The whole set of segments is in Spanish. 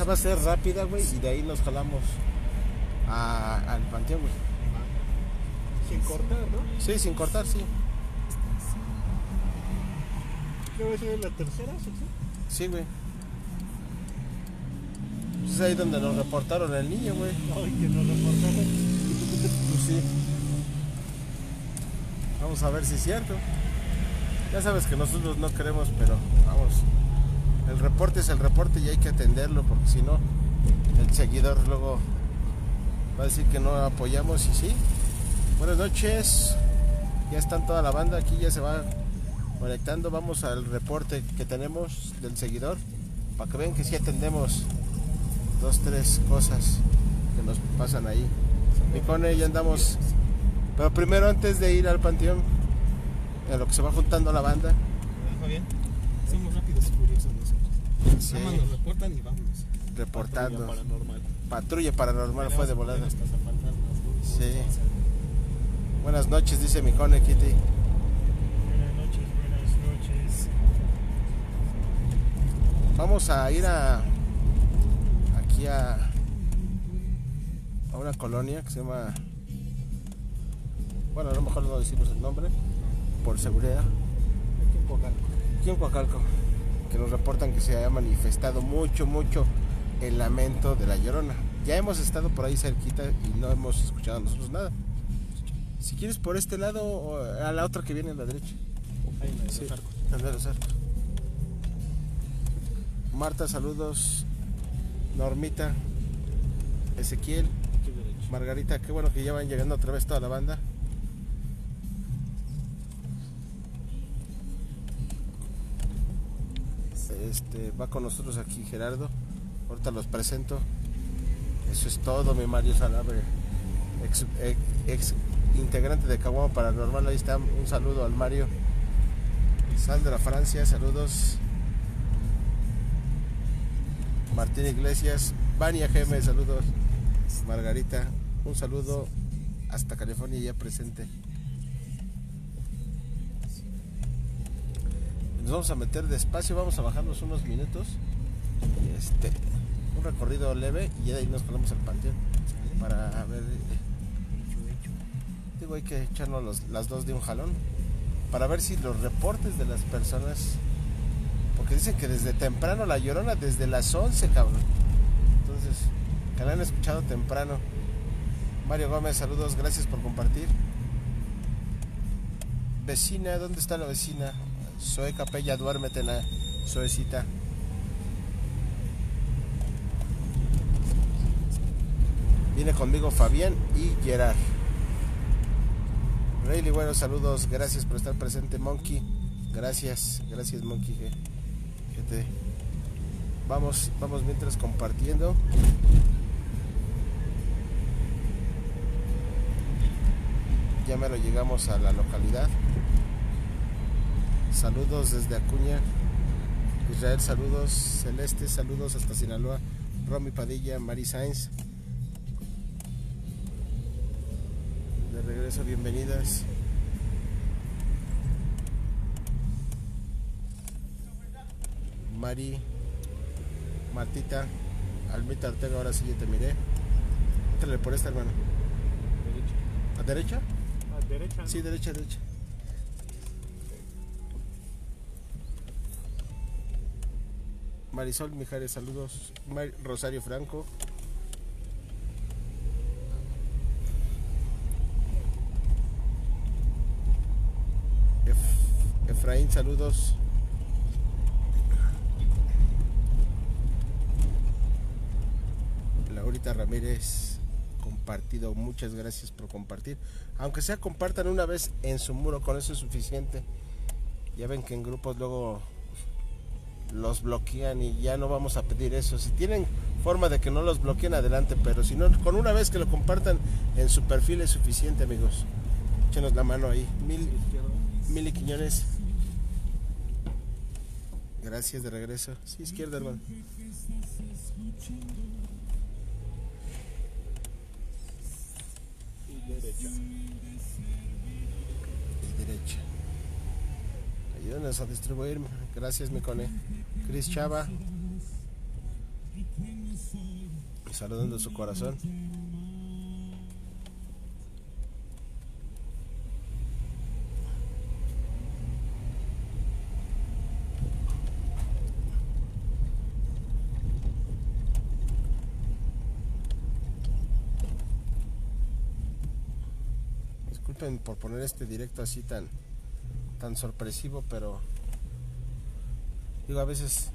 esa va a ser rápida, güey, y de ahí nos jalamos a- al panteón, güey. Sin cortar, ¿no? Sí, sin cortar, sí. ¿Qué va a ser la tercera sección? Sí, güey. Pues es ahí donde nos reportaron el niño, güey. Ay, que nos reportaron. Pues sí. Vamos a ver si es cierto. Ya sabes que nosotros no queremos, pero vamos. El reporte es el reporte y hay que atenderlo porque si no, el seguidor luego va a decir que no apoyamos y sí. Buenas noches. Ya están toda la banda aquí, ya se va conectando. Vamos al reporte que tenemos del seguidor para que vean que sí atendemos dos, tres cosas que nos pasan ahí. Y con ella andamos. Pero primero, antes de ir al panteón, en lo que se va juntando la banda, ¿Me dejo bien? Somos rápidos y furiosos nosotros. Sí. Nada más nos reportan y vámonos. reportando. Patrulla paranormal. Patrulla paranormal fue de volada. Sí. Buenas noches, dice mi cone Kitty. Buenas noches, buenas noches. Vamos a ir a. aquí a. a una colonia que se llama. Bueno, a lo mejor no decimos el nombre, por seguridad. Aquí en Pogalco. aquí en Coacalco, que nos reportan que se ha manifestado mucho, mucho el lamento de la llorona. Ya hemos estado por ahí cerquita y no hemos escuchado nosotros nada. Si quieres por este lado o a la otra que viene a la derecha. Ahí en la de Sí, los arcos. en la de los arcos. Marta, saludos. Normita, Ezequiel. Margarita, qué bueno que ya van llegando otra vez toda la banda. Este, va con nosotros aquí Gerardo. Ahorita los presento. Eso es todo, mi Mario Salabre, ex, integrante de Caguamo Paranormal. Ahí está, un saludo al Mario. Sandra Francia, saludos. Martín Iglesias, Vania Geme, saludos. Margarita, un saludo hasta California ya presente. Nos vamos a meter despacio, vamos a bajarnos unos minutos. Este, un recorrido leve y de ahí nos ponemos al panteón para ver. Digo, hay que echarnos los- las dos de un jalón para ver si los reportes de las personas. Porque dicen que desde temprano la llorona, desde las 11, cabrón. Entonces, que la han escuchado temprano. Mario Gómez, saludos, gracias por compartir. Vecina, ¿dónde está la vecina? Zoe Capella, duérmete, la Zoecita. Viene conmigo Fabián y Gerard. Rayleigh, buenos saludos, gracias por estar presente, Monkey. Gracias, gracias, Monkey. G. Fíjate. Vamos, vamos mientras compartiendo. Ya me lo llegamos a la localidad. Saludos desde Acuña. Israel, saludos. Celeste, saludos hasta Sinaloa. Romy Padilla, Mari Sainz. De regreso, bienvenidas. Mari, Martita, Almita Ortega, ahora sí ya te miré. Entrale por esta, hermano. ¿A derecha? A derecha. Sí, derecha, derecha. Marisol Mijares, saludos. Rosario Franco. Ef- Efraín, saludos. Laurita Ramírez, compartido. Muchas gracias por compartir. Aunque sea compartan una vez en su muro, con eso es suficiente. Ya ven que en grupos luego los bloquean y ya no vamos a pedir eso. Si tienen forma de que no los bloqueen, adelante, pero si no, con una vez que lo compartan en su perfil es suficiente, amigos. Échenos la mano ahí. Mil, mil y Quiñones. Gracias de regreso. Sí, izquierda, hermano. Y derecha. y derecha. Ayúdenos a distribuir. Gracias, mi cone. Cris Chava. saludando su corazón. Disculpen por poner este directo así tan tan sorpresivo, pero digo a veces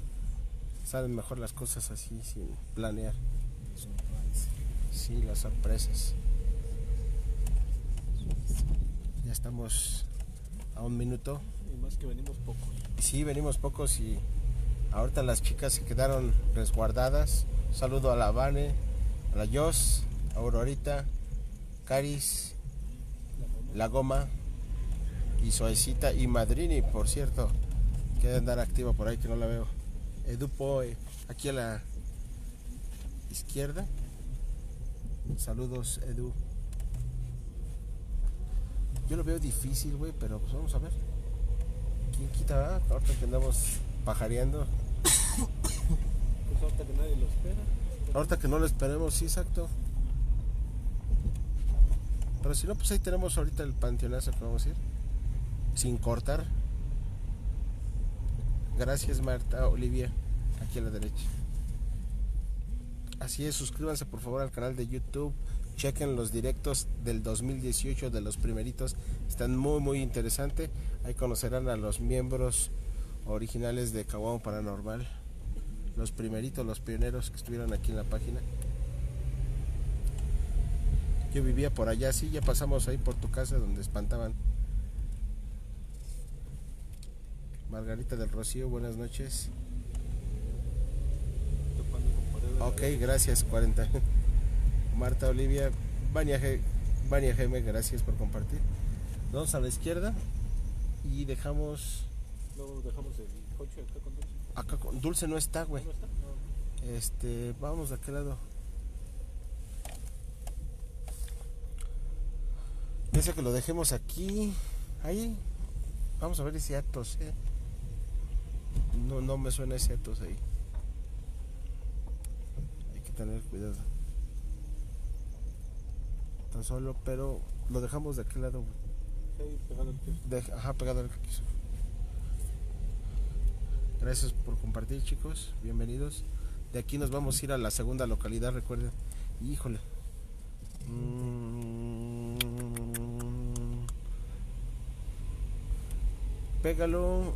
salen mejor las cosas así sin planear. Sí, las sorpresas. Ya estamos a un minuto. Y más que venimos pocos. Sí, venimos pocos y ahorita las chicas se quedaron resguardadas. Un saludo a la Vane, a la Jos, a Aurorita, Caris, La Goma y Suavecita y Madrini, por cierto, que debe andar activa por ahí que no la veo. Edupo, eh, aquí a la izquierda. Saludos, Edu. Yo lo veo difícil, güey, pero pues vamos a ver. ¿Quién quita, verdad? Ahorita que andamos pajareando. Pues ahorita que nadie lo espera. Ahorita que no lo esperemos, sí, exacto. Pero si no, pues ahí tenemos ahorita el panteonazo que vamos a ir. Sin cortar. Gracias, Marta, Olivia. Aquí a la derecha. Así es, suscríbanse por favor al canal de YouTube. Chequen los directos del 2018 de los primeritos. Están muy, muy interesantes. Ahí conocerán a los miembros originales de Caguamo Paranormal. Los primeritos, los pioneros que estuvieron aquí en la página. Yo vivía por allá, sí, ya pasamos ahí por tu casa donde espantaban. Margarita del Rocío, buenas noches. Ok, gracias, 40. Marta Olivia, Vania, G, Vania Geme, gracias por compartir. Vamos a la izquierda y dejamos. Luego dejamos el coche acá con Dulce. Acá con Dulce no está, güey. ¿No está? No. Este, vamos de aquel lado. Piensa que lo dejemos aquí. Ahí. Vamos a ver ese Atos, eh. No, no me suena ese Atos ahí. Hay que tener cuidado. Tan solo, pero lo dejamos de aquel lado. Sí, pegado al. De- ajá, pegado al quiso. Gracias por compartir, chicos. Bienvenidos. De aquí nos vamos a ir a la segunda localidad, recuerden. Híjole. Mm. Pégalo.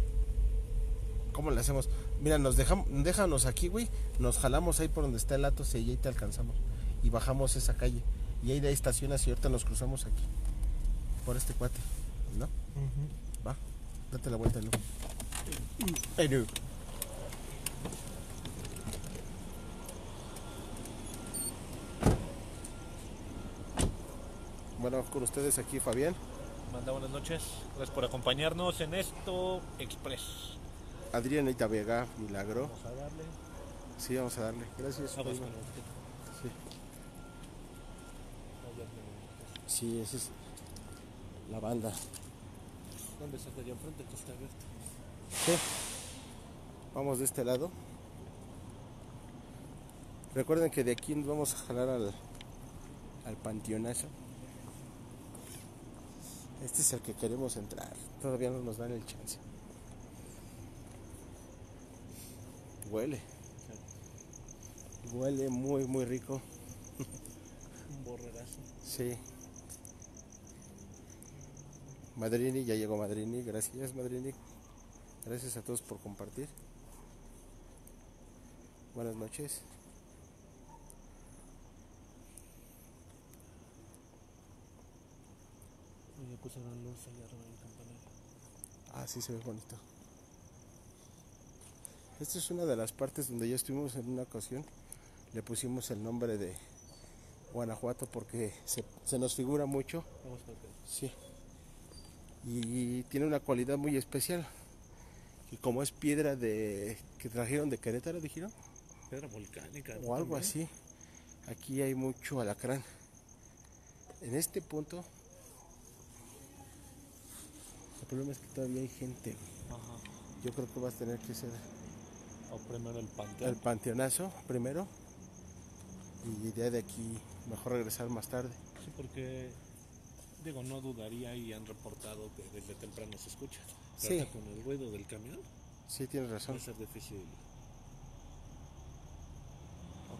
¿Cómo le hacemos? Mira, nos dejamos, déjanos aquí, güey. Nos jalamos ahí por donde está el Atos y ahí te alcanzamos. Y bajamos esa calle. Y ahí de ahí estacionas y ahorita nos cruzamos aquí. Por este cuate. ¿No? Va. Date la vuelta, Lu. Hey, Lu. Bueno, con ustedes aquí Fabián, Manda buenas noches. Gracias por acompañarnos en esto Express. Adriana Vega, Milagro. Vamos a darle. Sí, vamos a darle. Gracias. Sí. Me- Sí, esa es la banda. ¿Dónde está allá enfrente que está abierto? Sí. Vamos de este lado. Recuerden que de aquí nos vamos a jalar al, al panteonazo. Este es el que queremos entrar. Todavía no nos dan el chance. Huele. Huele muy, muy rico. Un borrerazo. Sí. Madrini, ya llegó Madrini. Gracias, Madrini. Gracias a todos por compartir. Buenas noches. Oye, pusieron luz allá arriba del campanario. Ah, sí, se ve bonito. Esta es una de las partes donde ya estuvimos en una ocasión. Le pusimos el nombre de Guanajuato porque se, se nos figura mucho. Vamos para acá. Sí. Y tiene una cualidad muy especial. Que como es piedra de que trajeron de Querétaro, dijeron, Piedra volcánica. o algo también. así. Aquí hay mucho alacrán. En este punto, el problema es que todavía hay gente. Ajá. Yo creo que vas a tener que ser O primero el panteón. el panteonazo primero y ahí de aquí mejor regresar más tarde. Sí, porque digo, no dudaría y han reportado que desde temprano se escucha. Pero Sí. con el ruido del camión Sí, tienes va razón. a ser difícil.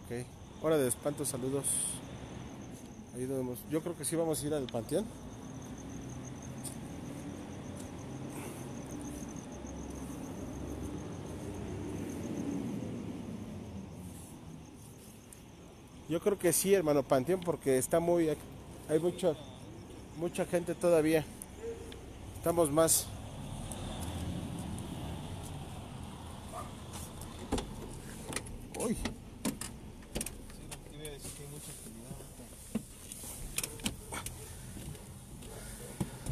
Ok. Hora de espanto, saludos. Ayúdanos. Yo creo que sí vamos a ir al panteón. Yo creo que sí, hermano, panteón, porque está muy... Hay mucha, mucha gente todavía. Estamos más... Uy. Que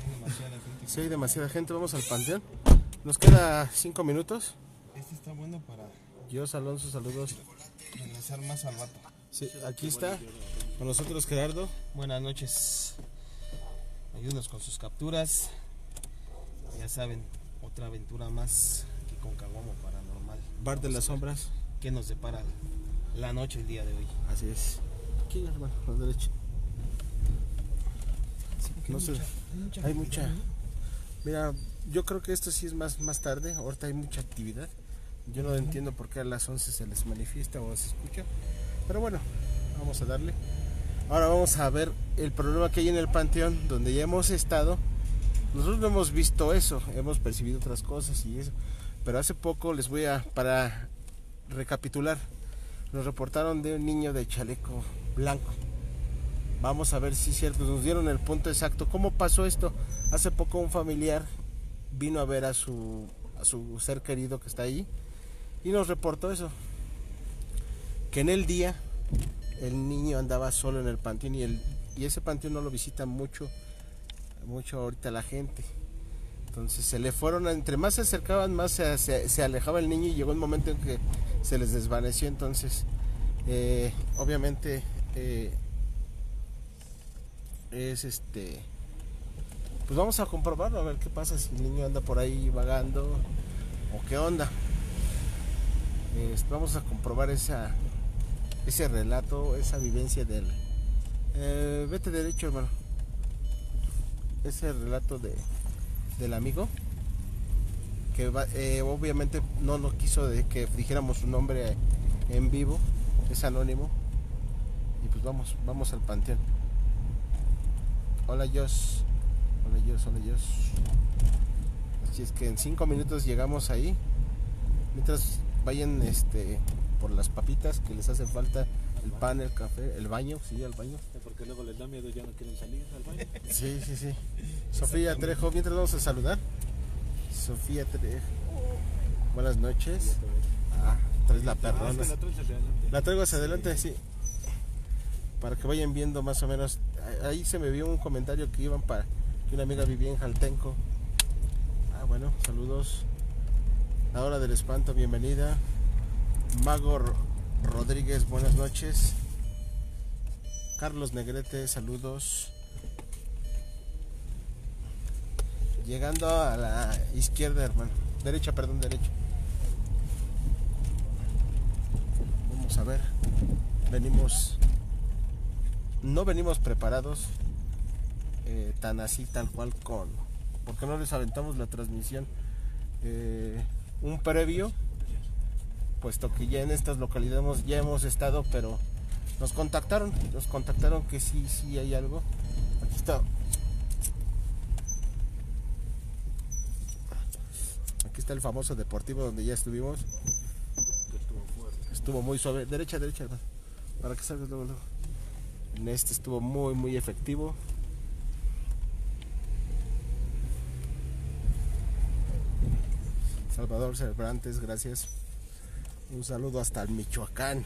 hay demasiada gente. Si hay demasiada gente, vamos al panteón. Nos queda cinco minutos. Este está bueno para Yo, Alonso, saludos. regresar más al. Sí, aquí está con nosotros Gerardo. Buenas noches. Ayúdenos con sus capturas. Ya saben, otra aventura más aquí con Caguamo Paranormal. Bar de las sombras. ¿Qué nos depara la noche el día de hoy? Así es. Aquí, hermano, a la derecha. No sé, hay mucha. Mira, yo creo que esto sí es más, más tarde. Ahorita hay mucha actividad. Yo no entiendo por qué a las 11 se les manifiesta o se escucha. Pero bueno, vamos a darle. Ahora vamos a ver el problema que hay en el panteón, donde ya hemos estado. Nosotros no hemos visto eso, hemos percibido otras cosas y eso. Pero hace poco les voy a, para recapitular, nos reportaron de un niño de chaleco blanco. Vamos a ver si es cierto, nos dieron el punto exacto. ¿Cómo pasó esto? Hace poco un familiar vino a ver a su, a su ser querido que está ahí y nos reportó eso. Que en el día el niño andaba solo en el panteón y, el, y ese panteón no lo visita mucho, mucho ahorita la gente. Entonces se le fueron, entre más se acercaban, más se, se- alejaba el niño y llegó un momento en que se les desvaneció. Entonces, eh, obviamente, eh, es este. Pues vamos a comprobarlo, a ver qué pasa si el niño anda por ahí vagando o qué onda. Vamos a comprobar esa, ese relato, esa vivencia del. Eh, vete derecho, hermano. Ese relato de, del amigo que eh, obviamente no nos quiso de que dijéramos su nombre en vivo, es anónimo. Y pues vamos, vamos al panteón. Hola Jos, hola Jos, hola Jos. Así es que en cinco minutos llegamos ahí. Mientras vayan este por las papitas que les hace falta, el pan, el café, el baño, sí, al baño. Porque luego les da miedo y ya no quieren salir al baño. Sí, sí, sí. Sofía Trejo, mientras vamos a saludar. Sofía Trejo. Buenas noches. Ah, traes la Ah, es perrona. que la traes hacia adelante. La traigo hacia adelante, sí. Para que vayan viendo más o menos. Ahí se me vio un comentario que iban para que una amiga vivía en Jaltenco. Ah, bueno, saludos. La hora del espanto, bienvenida. Mago Ro- Rodríguez, buenas noches. Carlos Negrete, saludos. Llegando a la izquierda, hermano. Derecha, perdón, derecha. Vamos a ver. Venimos. No venimos preparados. eh, tan así, tal cual con. Porque no les aventamos la transmisión. eh, un previo. Puesto que ya en estas localidades ya hemos estado, pero nos contactaron. Nos contactaron que sí, sí hay algo. Aquí está. Aquí está el famoso deportivo donde ya estuvimos. Estuvo muy suave. Derecha, derecha. Para que salgas luego, luego. En este estuvo muy, muy efectivo. Salvador Cervantes, gracias. Un saludo hasta el Michoacán.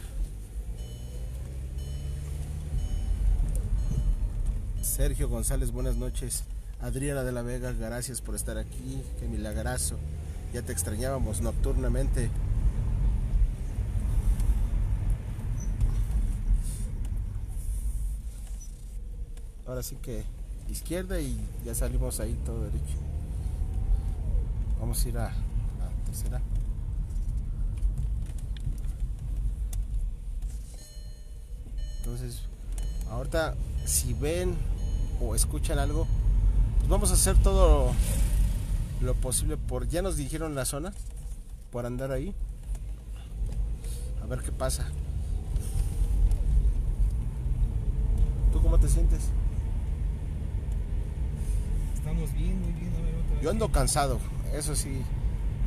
Sergio González, buenas noches. Adriana de la Vega, gracias por estar aquí. Qué milagrazo. Ya te extrañábamos nocturnamente. Ahora sí que izquierda y ya salimos ahí todo derecho. Vamos a ir a la tercera. Entonces, ahorita si ven o escuchan algo, pues vamos a hacer todo lo posible por... Ya nos dijeron la zona, por andar ahí. A ver qué pasa. ¿Tú cómo te sientes? Estamos bien, muy bien. A ver, otra vez. Yo ando cansado, eso sí.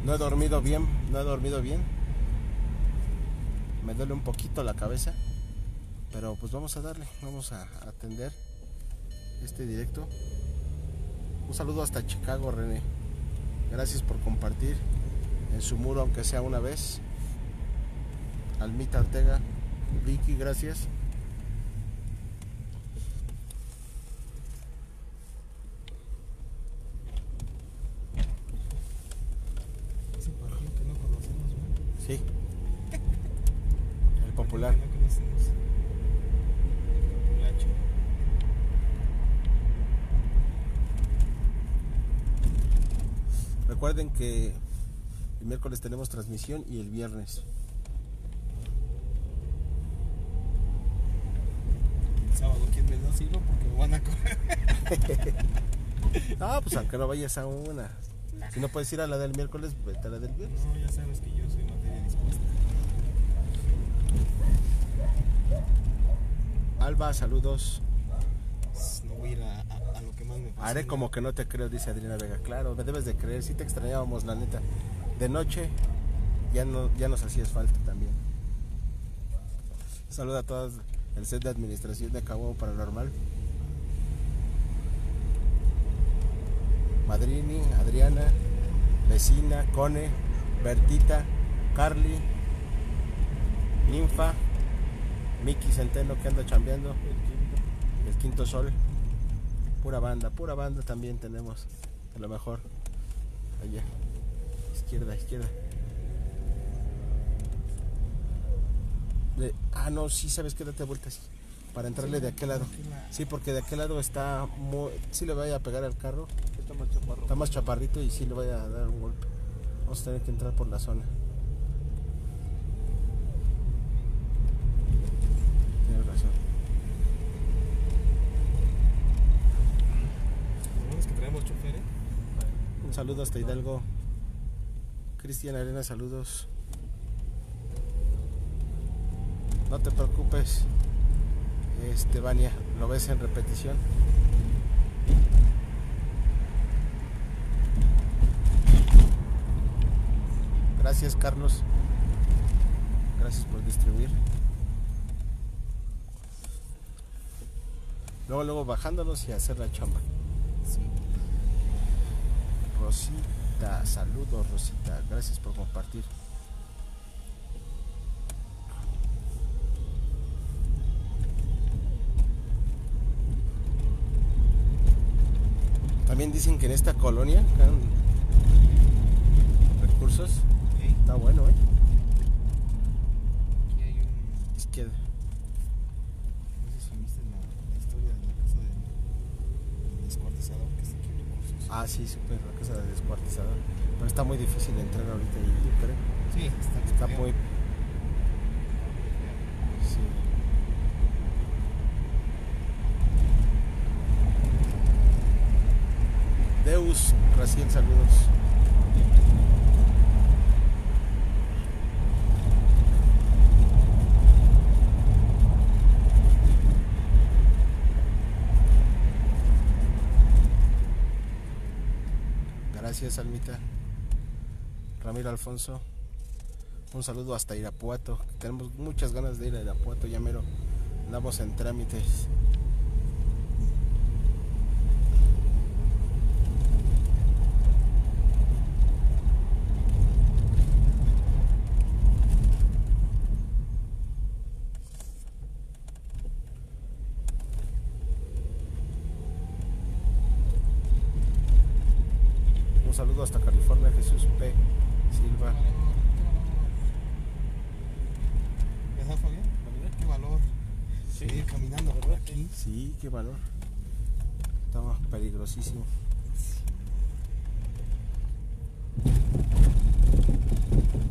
No he dormido bien, no he dormido bien. Me duele un poquito la cabeza. Pero pues vamos a darle, vamos a atender este directo. Un saludo hasta Chicago, René. Gracias por compartir en su muro, aunque sea una vez. Almita Ortega, Vicky, gracias. Sí. El popular. Que no conocemos. El populacho. Recuerden que el miércoles tenemos transmisión y el viernes. El sábado, ¿quién me da asilo? Porque me van a correr. Ah, pues aunque no vayas a una. Si no puedes ir a la del miércoles, vete a la del viernes. No, ya sabes que yo soy materia dispuesta. Alba, saludos. No voy a ir a, a- a lo que más me pasa. Haré como que no te creo, dice Adriana Vega. Claro, me debes de creer, sí te extrañábamos, la neta. De noche ya, no, ya nos hacías falta también. Saluda a todos el set de administración de Cabo Paranormal. Madrini, Adriana, Vecina, Cone, Bertita, Carly, Ninfa, Miki Centeno que anda chambeando, el quinto sol. Pura banda, pura banda también tenemos. A lo mejor. Allá. Izquierda, izquierda. De- ah, no, sí, sabes que date vueltas. Para entrarle de aquel lado. Sí, porque de aquel lado está muy. Sí le vaya a pegar al carro. Está más chaparro. Está más chaparrito y sí le vaya a dar un golpe. Vamos a tener que entrar por la zona. Tienes razón. Lo bueno es que traemos chofer, ¿eh? Un saludo hasta Hidalgo. Cristian Arena, saludos. No te preocupes, Estebania, lo ves en repetición. Gracias, Carlos. Gracias por distribuir. Luego, luego bajándonos y hacer la chamba. Rosita, saludos Rosita, gracias por compartir. También dicen que en esta colonia recursos. Sí. Está bueno, ¿eh? Aquí hay un. Izquierda. No sé si viste la, la historia de la casa del del descuartizador que está aquí en recursos. Ah, sí, súper, la casa de descuartizador. Pero está muy difícil entrar ahorita, yo creo. Sí, está, Está muy... Sí. Deus, Raciel, saludos. Gracias, Almita. Ramiro Alfonso. Un saludo hasta Irapuato. Tenemos muchas ganas de ir a Irapuato, ya mero. Andamos en trámites. Un saludo hasta California, Jesús P. Silva. ¿Verdad, Fabián? ¿Qué valor? Seguir caminando por aquí. Sí, qué valor. Estaba peligrosísimo.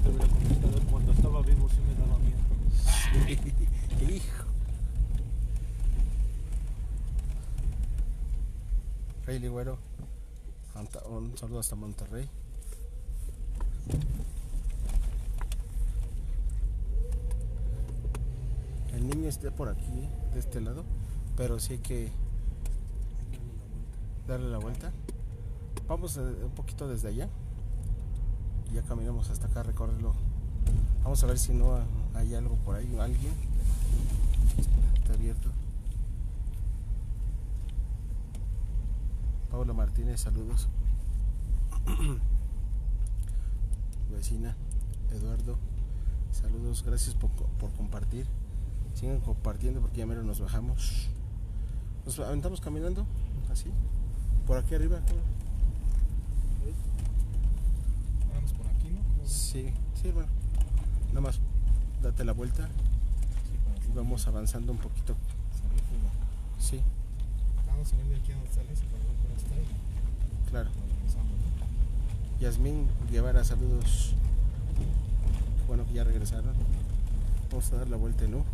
Te hubiera comentado cuando estaba vivo sí me daba miedo. Hijo. Charlie Güero. Hasta Monterrey. El niño esté por aquí, de este lado, pero sí hay que darle la vuelta. Vamos eh, un poquito desde allá ya caminamos hasta acá recorrerlo. Vamos a ver si no hay algo por ahí, alguien. Está abierto. Paula Martínez, saludos. Vecina, Eduardo, saludos, gracias por, co- por compartir. Sigan compartiendo porque ya mero nos bajamos. Nos aventamos caminando, así, por aquí arriba. Vamos por aquí, ¿no? Sí, sí, hermano. Nada más, date la vuelta y vamos avanzando un poquito. Sí, Vamos a ver de aquí a donde sale ese para ver cómo está y claro. nos regresamos. ¿no? Yasmín Guevara, saludos. Bueno que ya regresaron. Vamos a dar la vuelta, ¿no?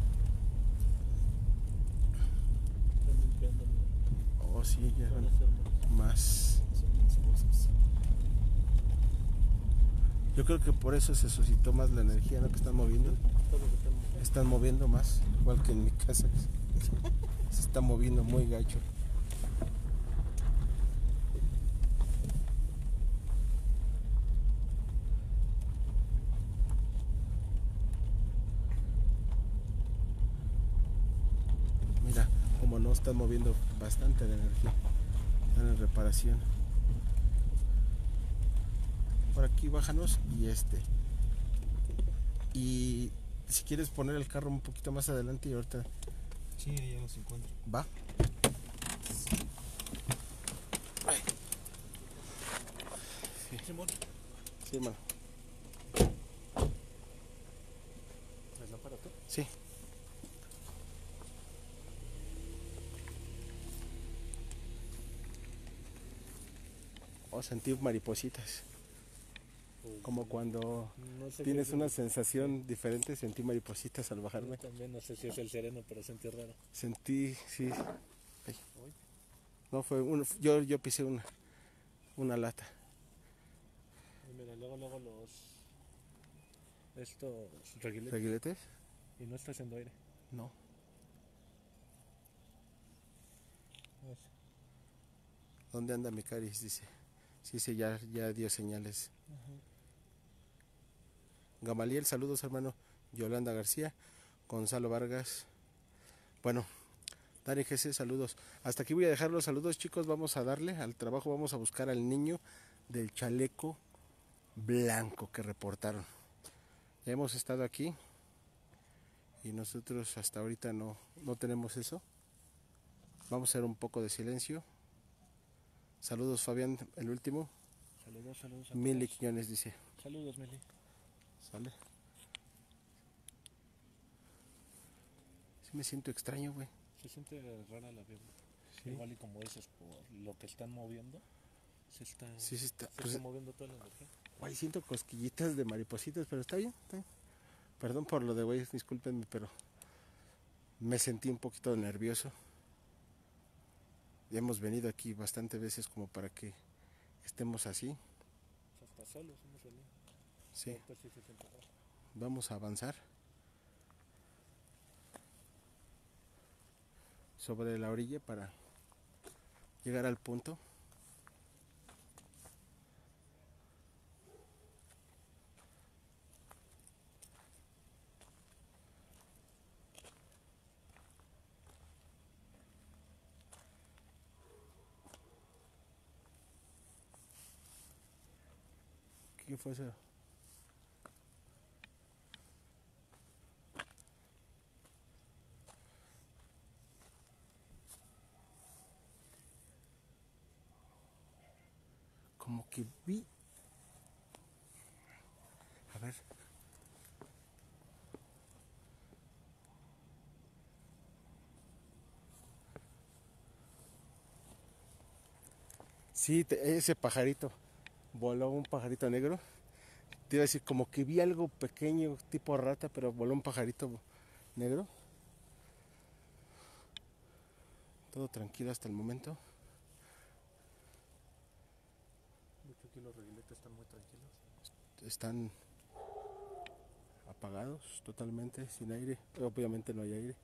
Están limpiando, ¿no? Oh, sí, ya Van más. Yo creo que por eso se suscitó más la energía, ¿no? Que están moviendo. Están moviendo más, igual que en mi casa. Se está moviendo muy gacho. Mira, como no están moviendo bastante la energía. Están en reparación. Por aquí bájanos y este. Y si quieres poner el carro un poquito más adelante y ahorita Sí, ahí ya los encuentro. va. Simón. Sí, hermano. ¿Traes la aparato? Sí. O sentir maripositas. Como cuando No sé tienes una sensación diferente, sentí maripositas al Yo bajarme. también no sé si es el sereno, pero sentí raro. Sentí, sí. Ay. No fue un, yo, yo pisé una, una lata. Y mira, luego, luego los. Estos reguiletes. ¿Reguiletes? Y no está haciendo aire. No. ¿Dónde anda mi caris? Dice. Sí, sí, ya, ya dio señales. Gamaliel, saludos hermano. Yolanda García, Gonzalo Vargas. Bueno, Dani GC, saludos. Hasta aquí voy a dejar los saludos, chicos. Vamos a darle al trabajo, vamos a buscar al niño del chaleco blanco que reportaron. Ya hemos estado aquí y nosotros hasta ahorita no, no tenemos eso. Vamos a hacer un poco de silencio. Saludos, Fabián, el último. Saludos, saludos. a Mili. Quiñones dice. Saludos, Mili. ¿Sale? Sí me siento extraño, güey. Se siente rara la vibra. Sí. Igual y como dices, por lo que están moviendo, se está, Sí, sí está. se pues, está moviendo toda la energía. Güey, siento cosquillitas de maripositas, pero está bien, está bien. Perdón por lo de güey, discúlpenme, pero me sentí un poquito nervioso. Ya hemos venido aquí bastante veces como para que estemos así. Hasta solos hemos venido. Sí, vamos a avanzar. Sobre la orilla para llegar al punto. ¿Qué fue eso? Como que vi. A ver. Sí, ese pajarito. Voló un pajarito negro. Te iba a decir, como que vi algo pequeño, tipo rata, pero voló un pajarito negro. Todo tranquilo hasta el momento. Aquí los reguiletes están muy tranquilos. están apagados totalmente, sin aire. Obviamente no hay aire.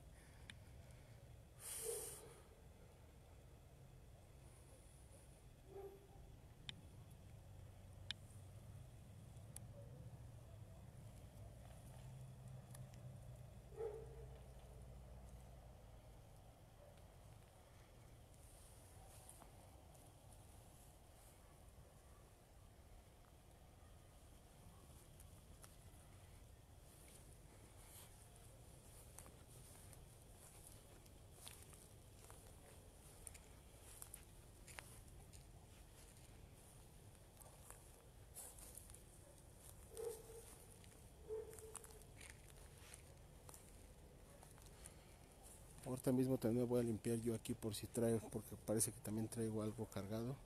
Ahorita mismo también voy a limpiar yo aquí por si trae, porque parece que también traigo algo cargado.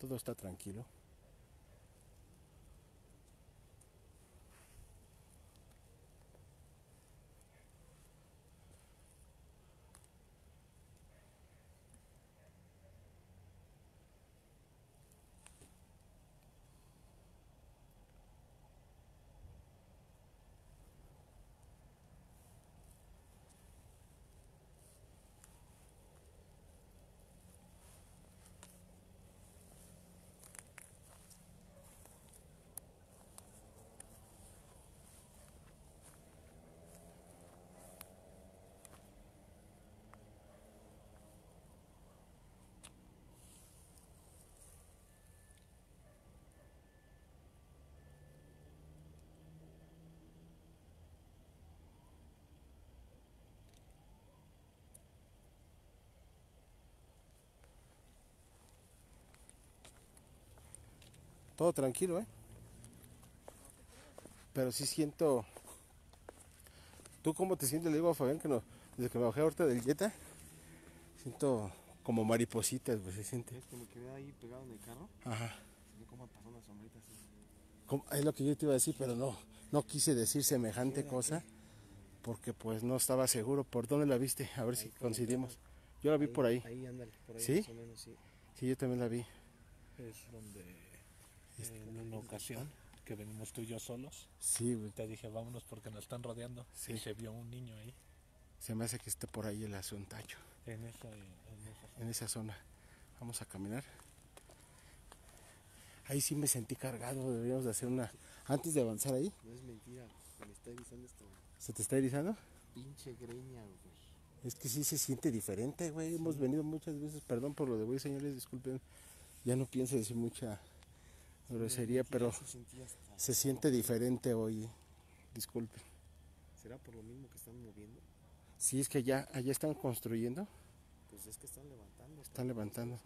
Todo está tranquilo. Todo tranquilo, ¿eh? Pero sí siento... ¿Tú cómo te sientes? Le digo a Fabián que no, desde que me bajé ahorita del Jetta, siento como maripositas, pues se siente. ¿Ves que me quedé ahí pegado en el carro? Ajá. Se ve cómo pasó una sombrita así. Es lo que yo te iba a decir, pero no, no quise decir semejante cosa porque pues no estaba seguro. ¿Por dónde la viste? A ver si coincidimos. Yo la vi por ahí. Ahí, ándale, por ahí ¿Sí? más o menos, sí. Sí, yo también la vi. Es donde en una ocasión que venimos tú y yo solos, Sí, güey. te dije vámonos porque nos están rodeando. Sí. Y se vio un niño ahí Se me hace que esté por ahí el asuntacho, en esa, en esa en esa zona. Vamos a caminar. Ahí sí me sentí cargado, deberíamos de hacer una... Antes de avanzar ahí, No es mentira, me está erizando esta ¿se te está erizando? pinche greña, güey. Es que sí se siente diferente, güey. Hemos venido muchas veces, perdón por lo de güey, señores, disculpen. Ya no pienso decir mucha grosería, pero Se siente diferente hoy. Disculpen. ¿Será por lo mismo que están moviendo? Sí, es que allá, allá están construyendo, Pues es que están levantando. están levantando.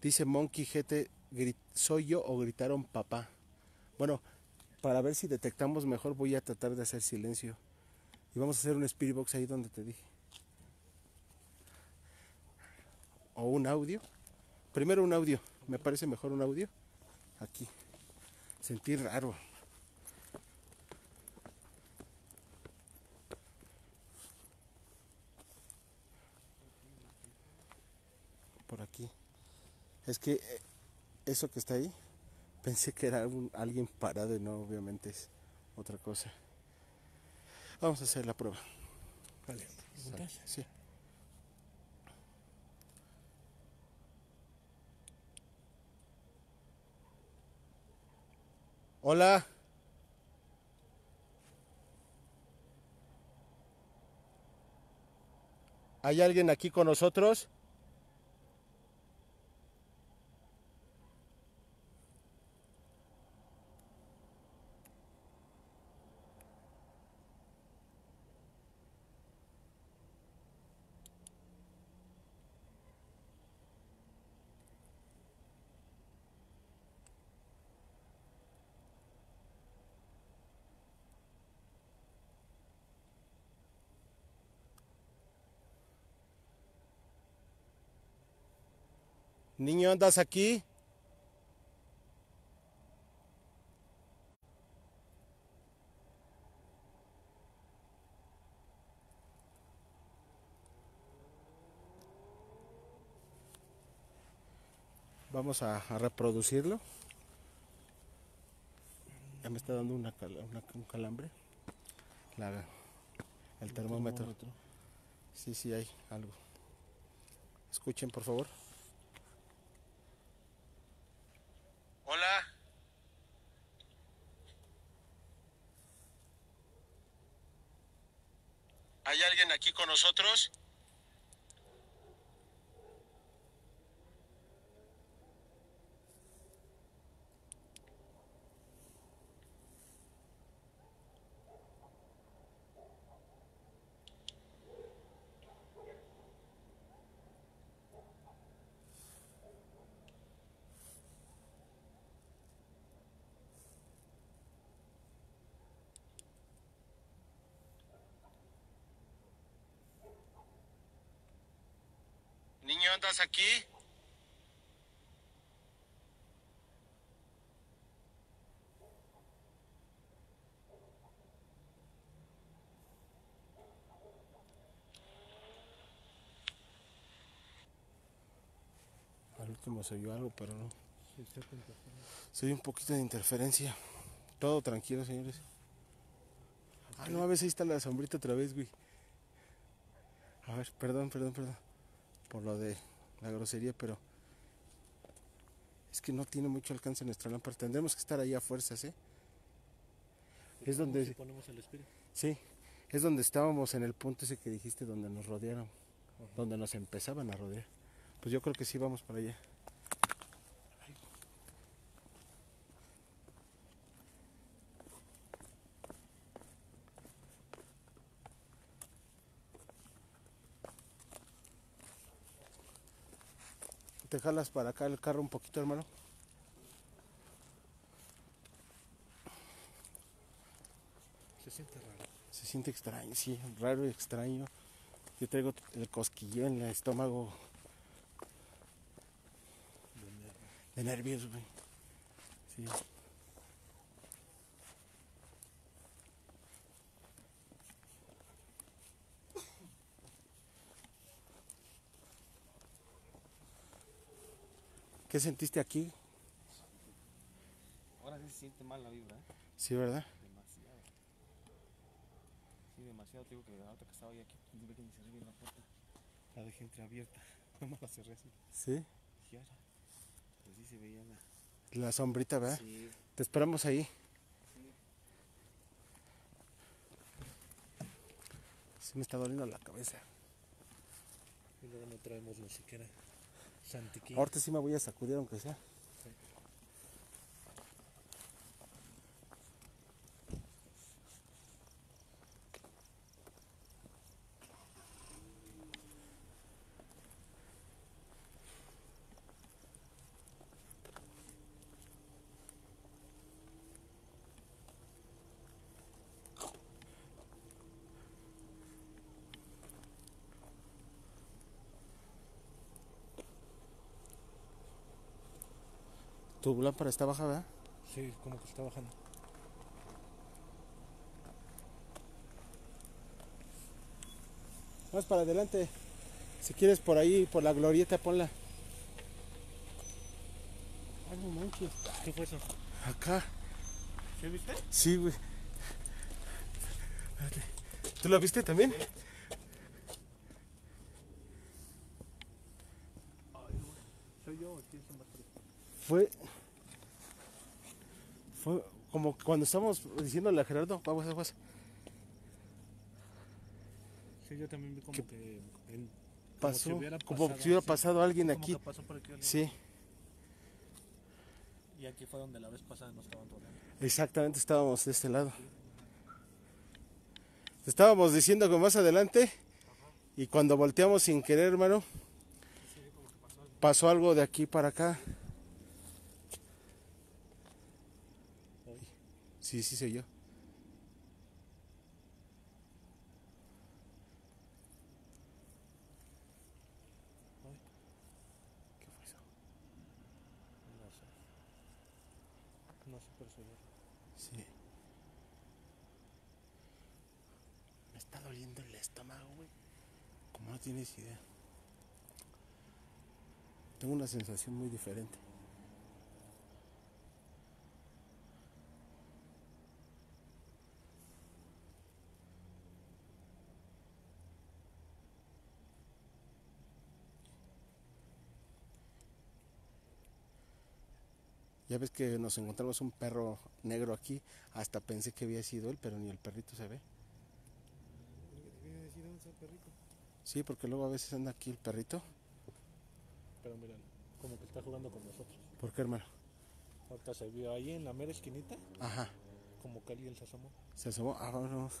Dice Monkey GT, ¿soy yo o gritaron papá? Bueno, para ver si detectamos mejor voy a tratar de hacer silencio. Y vamos a hacer un spirit box ahí donde te dije. O un audio. Primero un audio. Me parece mejor un audio. Aquí. Sentí raro. Por aquí. Es que eh, eso que está ahí, pensé que era un- alguien parado y no, obviamente es otra cosa. Vamos a hacer la prueba. Vale. Sí. Hola. ¿Hay alguien aquí con nosotros? Niño, ¿andas aquí? Vamos a, a reproducirlo. Ya me está dando una, una- un calambre. La- el termómetro. Sí, sí, hay algo. Escuchen, por favor. Hola. ¿Hay alguien aquí con nosotros? Niño, ¿andas aquí? Al último se oyó algo, pero no. Se oye un poquito de interferencia. Todo tranquilo, señores. Ah, no, a ver, ahí está la sombrita otra vez, güey. A ver, perdón, perdón, perdón. Por lo de la grosería, pero. Es que no tiene mucho alcance nuestra lámpara. Tendremos que estar ahí a fuerzas, ¿eh? Es donde. Si ponemos el espíritu. Sí, es donde estábamos en el punto ese que dijiste, donde nos rodearon. Donde nos empezaban a rodear. Pues yo creo que sí vamos para allá. ¿Te jalas para acá el carro un poquito, hermano? Se siente raro. Se siente extraño, sí, raro y extraño. Yo traigo el cosquilleo en el estómago de nervios, güey. Sí. ¿Qué sentiste aquí? Ahora sí se siente mal la vibra, ¿eh? Sí, ¿verdad? Demasiado. Sí, demasiado. Te digo que ahorita que estaba ahí aquí, tuve que ni cerré bien la puerta. La dejé entreabierta. Nomás la cerré así. Sí. Y ahora, pues sí se veía la... La sombrita, ¿verdad? Sí. Te esperamos ahí. Sí me está doliendo la cabeza. Y luego no traemos ni siquiera Ahorita sí me voy a sacudir aunque sea. Tu lámpara está baja, ¿verdad? Sí, como que está bajando. Vamos para adelante. Si quieres por ahí, por la glorieta, ponla. Ay, no manches. ¿Qué fue eso? Acá. ¿Sí viste? Sí, güey. ¿Tú la viste también? Soy yo, aquí es un Fue. Fue como cuando estábamos diciéndole a Gerardo, aguas, aguas. Sí, yo también vi como ¿Qué que. en- Pasó, si hubiera como si hubiera sí. pasado alguien aquí. que pasó por aquí. Sí, Y aquí fue donde la vez pasada nos estaban rodeando. exactamente estábamos de este lado. Estábamos diciendo que más adelante y cuando volteamos sin querer, hermano, pasó algo de aquí para acá. Sí, sí, soy yo. ¿Qué fue eso? No sé. No sé, pero soy yo. Sí. Me está doliendo el estómago, güey. Como no tienes idea. Tengo una sensación muy diferente. Ya ves que nos encontramos un perro negro aquí. Hasta pensé que había sido él, pero ni el perrito se ve. Sí, porque luego a veces anda aquí el perrito. Pero miren, como que está jugando con nosotros. ¿Por qué, hermano? Ahorita se vio ahí en la mera esquinita, Ajá. como que alguien se asomó. Se asomó. Ah, vámonos.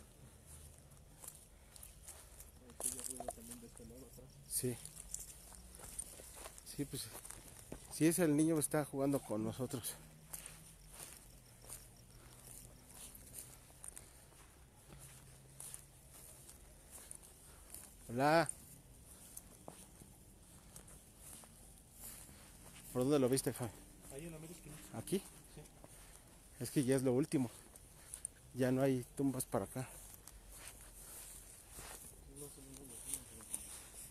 Sí. Sí, pues. Sí, es el niño que está jugando con nosotros. Hola. ¿Por dónde lo viste, Fabi? Ahí en la mera esquinita. ¿Aquí? Es que ya es lo último. Ya no hay tumbas para acá.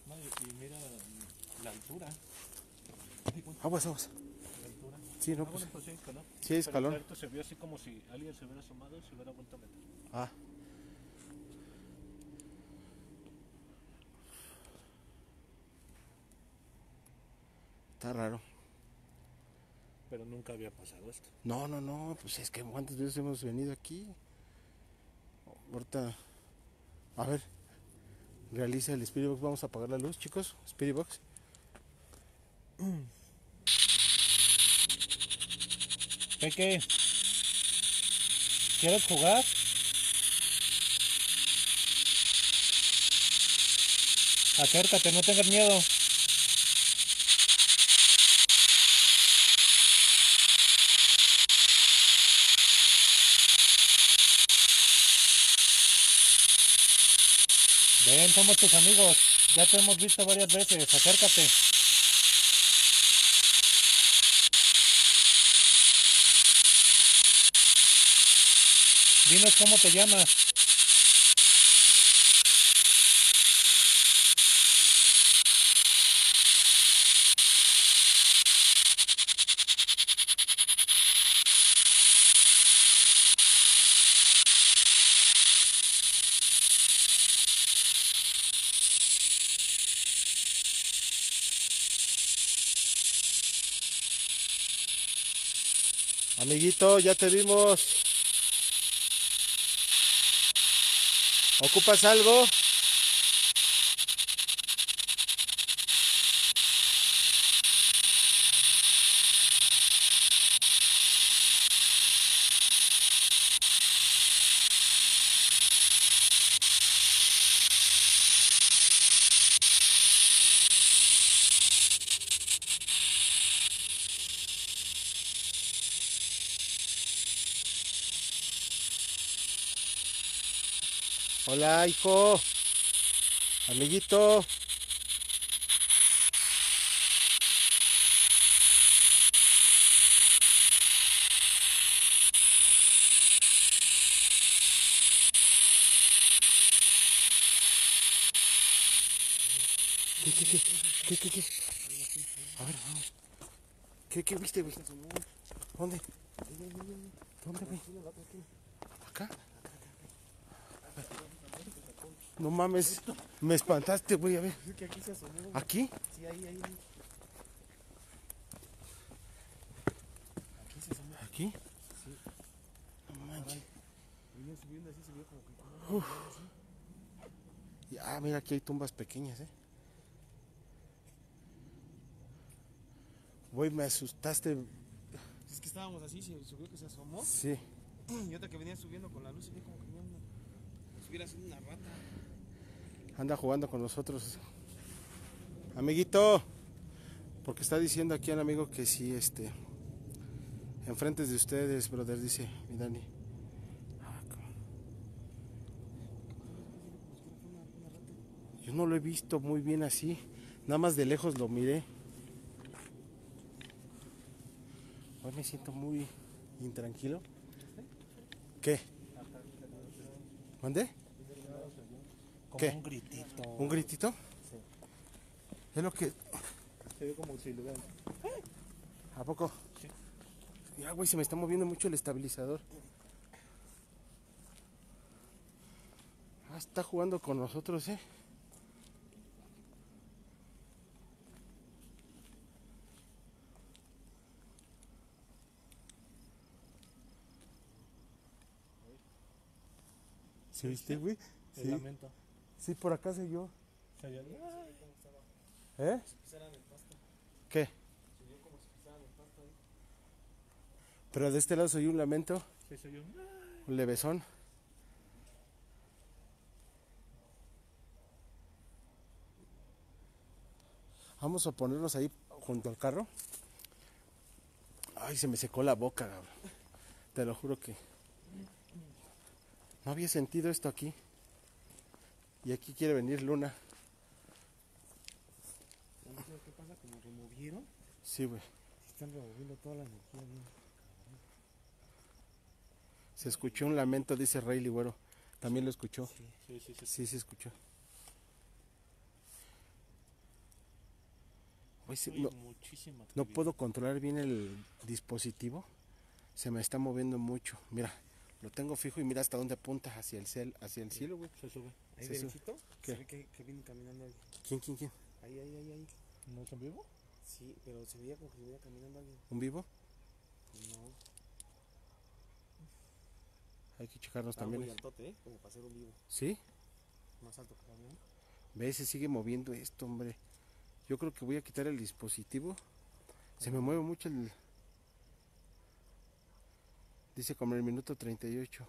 No, y mira la altura. Aguas, aguas. Sí, no, pues. sí, escalón. Sí, hay escalón. Pero se vio así como si alguien se hubiera asomado y se hubiera vuelto a meter. Ah. Está raro. Pero nunca había pasado esto. No, no, no, pues es que cuántas veces hemos venido aquí. Ahorita, a ver, realiza el Spirit Box. Vamos a apagar la luz, chicos. Spirit Box. Peque, ¿quieres jugar? Acércate, no tengas miedo. Ven, somos tus amigos. Ya te hemos visto varias veces. Acércate. Dinos cómo te llamas. Amiguito, ya te vimos. ¿Ocupas algo? Hola, hijo. Amiguito. ¿Qué. A ver, vamos. ¿Qué, qué viste, güey? ¿Dónde? ¿Dónde, güey? ¿Acá? No mames, me espantaste, güey, a ver. que aquí se asomó. ¿Aquí? Sí, ahí, ahí. Aquí se asomó. ¿Aquí? No manches. Venía subiendo así, se vio como que. Y, Ah, mira, aquí hay tumbas pequeñas, eh. Güey, me asustaste. Es que estábamos así, se subió que se asomó. Sí. Y otra que venía subiendo con la luz, se ve como que venía una. hubiera sido una rata. Anda jugando con nosotros. Amiguito. Porque está diciendo aquí al amigo que sí, este. Enfrente de ustedes, brother, dice mi Dani. Ah. Yo no lo he visto muy bien así. Nada más de lejos lo miré. Hoy me siento muy. Intranquilo. ¿Qué? ¿Mandé? Como ¿Qué? un gritito. ¿Un gritito? Es lo que. Se ve como si lo hubieran- ¿A poco? Sí. Ya, güey, se me está moviendo mucho el estabilizador. Ah, está jugando con nosotros, ¿eh? ¿Sí viste, güey? El Sí. lamento. Sí, por acá soy yo. Se oye- ¿Eh? ¿Qué? Pero de este lado soy un lamento, Sí, se oye un- levesón. Vamos a ponernos ahí junto al carro. Ay, se me secó la boca, cabrón. Te lo juro que no había sentido esto aquí. Y aquí quiere venir Luna. ¿Qué pasa? Como removieron, Sí, güey. están removiendo toda la energía. bien. Se escuchó un lamento, dice Rayleigh, güero. También lo escuchó. Sí, sí, sí. Sí, se escuchó. Oye, no, no puedo controlar bien el dispositivo. Se me está moviendo mucho. Mira, lo tengo fijo y mira hasta dónde apunta, hacia el, cel, hacia el cielo, güey. Se sube. Ahí sí. derechito, ¿Qué? se ve que, que viene caminando alguien. ¿Quién, quién, quién? Ahí, ahí, ahí, ahí. ¿No es en vivo? Sí, pero se veía como que venía caminando alguien. ¿Un vivo? No, Hay que checarnos está también. muy altote, ¿eh? Como para ser un vivo. ¿Sí? Más alto que el avión. Ve, se sigue moviendo esto, hombre. Yo creo que voy a quitar el dispositivo. Se me mueve mucho el... Dice como en el minuto 38.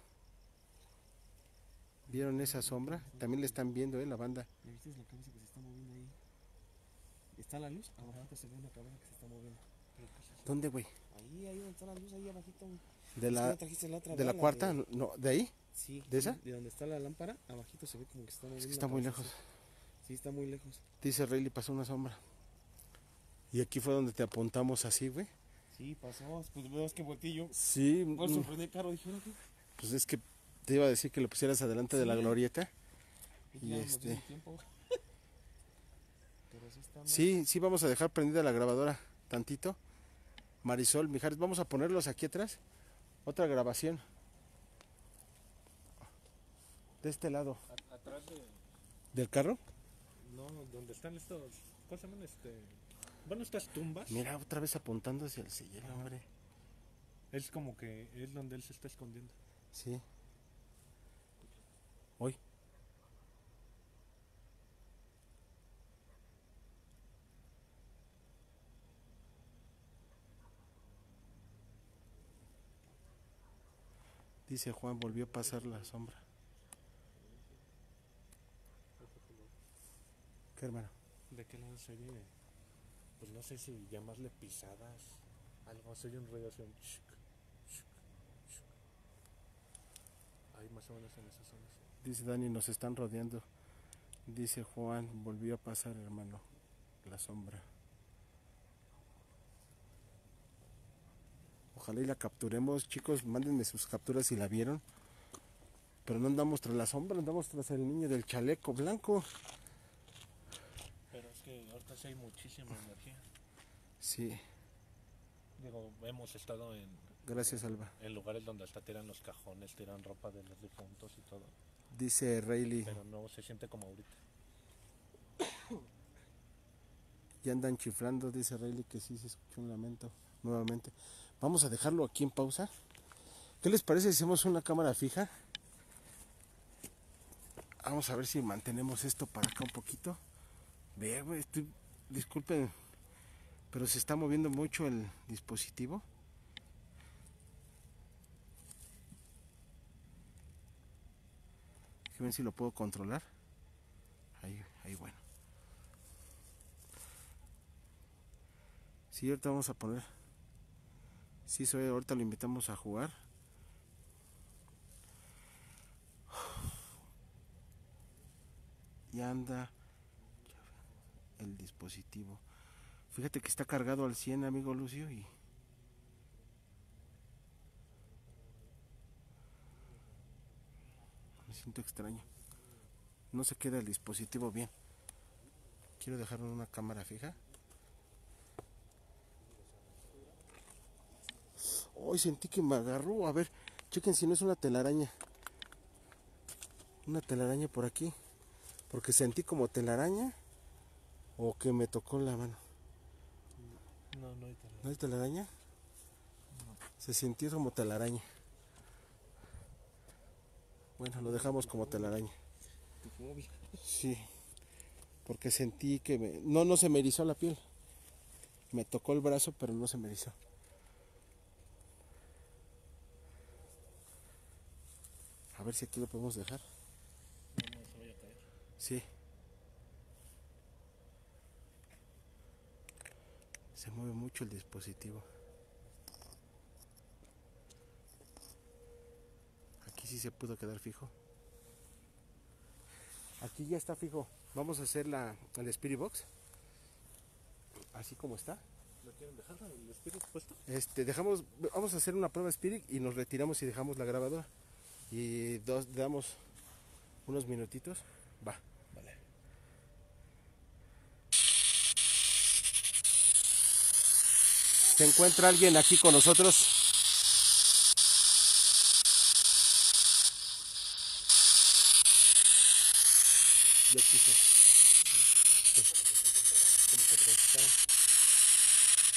¿Vieron esa sombra? También le están viendo, ¿eh? La banda. ¿Ya viste la cabeza que se está moviendo ahí? ¿Está la luz? Abajo se ve una cabeza que se está moviendo. ¿Dónde, güey? Ahí, ahí donde está la luz, ahí abajito. ¿De la, la otra de la cuarta? de- No, ¿de ahí? Sí. ¿De esa? De donde está la lámpara, abajito se ve como que está moviendo. Es que está muy lejos. Sí, está muy lejos. Dice Rayleigh, pasó una sombra. Y aquí fue donde te apuntamos así, güey. Sí, pasó. Pues veo que volteé yo. Sí, Por mm, sorprender caro, dije, "Ahora qué?". pues es que te iba a decir que lo pusieras adelante de la glorieta. Y Y este-. Pero sí está mal. Sí, sí, vamos a dejar prendida la grabadora tantito. Marisol, Mijares, vamos a ponerlos aquí atrás. Otra grabación. De este lado. A- atrás de. ¿Del carro? No, donde están estos. ¿Cómo se llaman? Este. Bueno, estas tumbas. Mira, otra vez apuntando hacia el cielo, Ajá. hombre. Es como que es donde él se está escondiendo. Sí. Hoy. Dice Juan, volvió a pasar la sombra. ¿Qué hermano? ¿De qué lado se oye? Pues no sé si llamarle pisadas. Algo, se oye un ruido así. un. Ahí más o menos en esas zonas. Dice Dani, nos están rodeando. Dice Juan, volvió a pasar hermano, la sombra. Ojalá y la capturemos, chicos, mándenme sus capturas si la vieron. Pero no andamos tras la sombra, andamos tras el niño del chaleco blanco. Pero es que ahorita sí hay muchísima energía. Sí, Digo, hemos estado en, gracias Alba. en lugares donde hasta tiran los cajones, tiran ropa de los difuntos y todo. Dice Rayleigh, Pero no se siente como ahorita. ya andan chiflando, dice Rayleigh que sí se escuchó un lamento nuevamente. Vamos a dejarlo aquí en pausa. ¿Qué les parece si hacemos una cámara fija? Vamos a ver si mantenemos esto para acá un poquito. Ve, güey, estoy... disculpen, pero se está moviendo mucho el dispositivo. Déjenme si lo puedo controlar. Ahí, ahí bueno. Sí, ahorita vamos a poner. Sí, ahorita lo invitamos a jugar. Y anda el dispositivo. Fíjate que está cargado al 100, amigo Lucio, y... Me siento extraño. No se queda el dispositivo bien. Quiero dejar una cámara fija. Hoy sentí que me agarró. A ver, chequen si no es una telaraña. Una telaraña por aquí. Porque sentí como telaraña. O que me tocó la mano. No, no hay tal. ¿No hay telaraña? Se sintió como telaraña. Bueno, lo dejamos como telaraña. Sí. Porque sentí que me... No, no se me erizó la piel. Me tocó el brazo, pero no se me erizó. A ver si aquí lo podemos dejar. No, no se vaya a caer. Sí. Se mueve mucho el dispositivo. Aquí sí se pudo quedar fijo. Aquí ya está fijo. Vamos a hacer la, el Spirit Box. Así como está. ¿Lo quieren dejar el espíritu puesto? Este, dejamos, vamos a hacer una prueba Spirit y nos retiramos y dejamos la grabadora. Y dos, damos unos minutitos. Va. ¿Se encuentra alguien aquí con nosotros?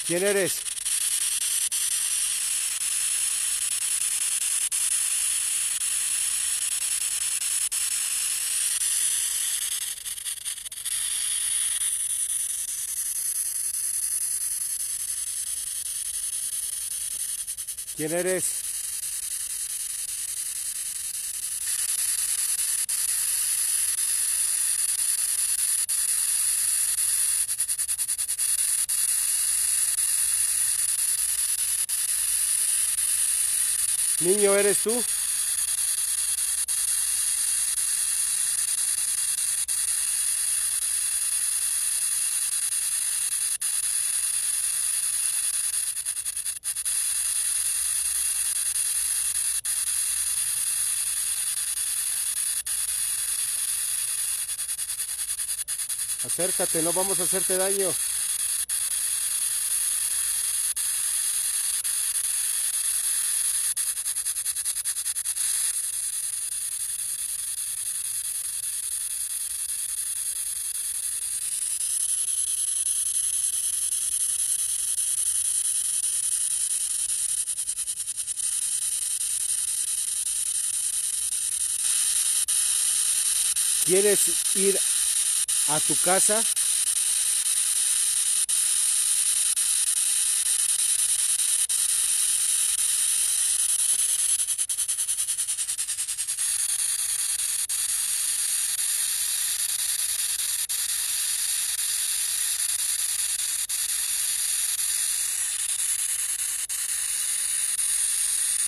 ¿Quién eres? ¿Quién eres? Niño, ¿eres tú? Acércate, no vamos a hacerte daño. ¿Quieres ir a tu casa?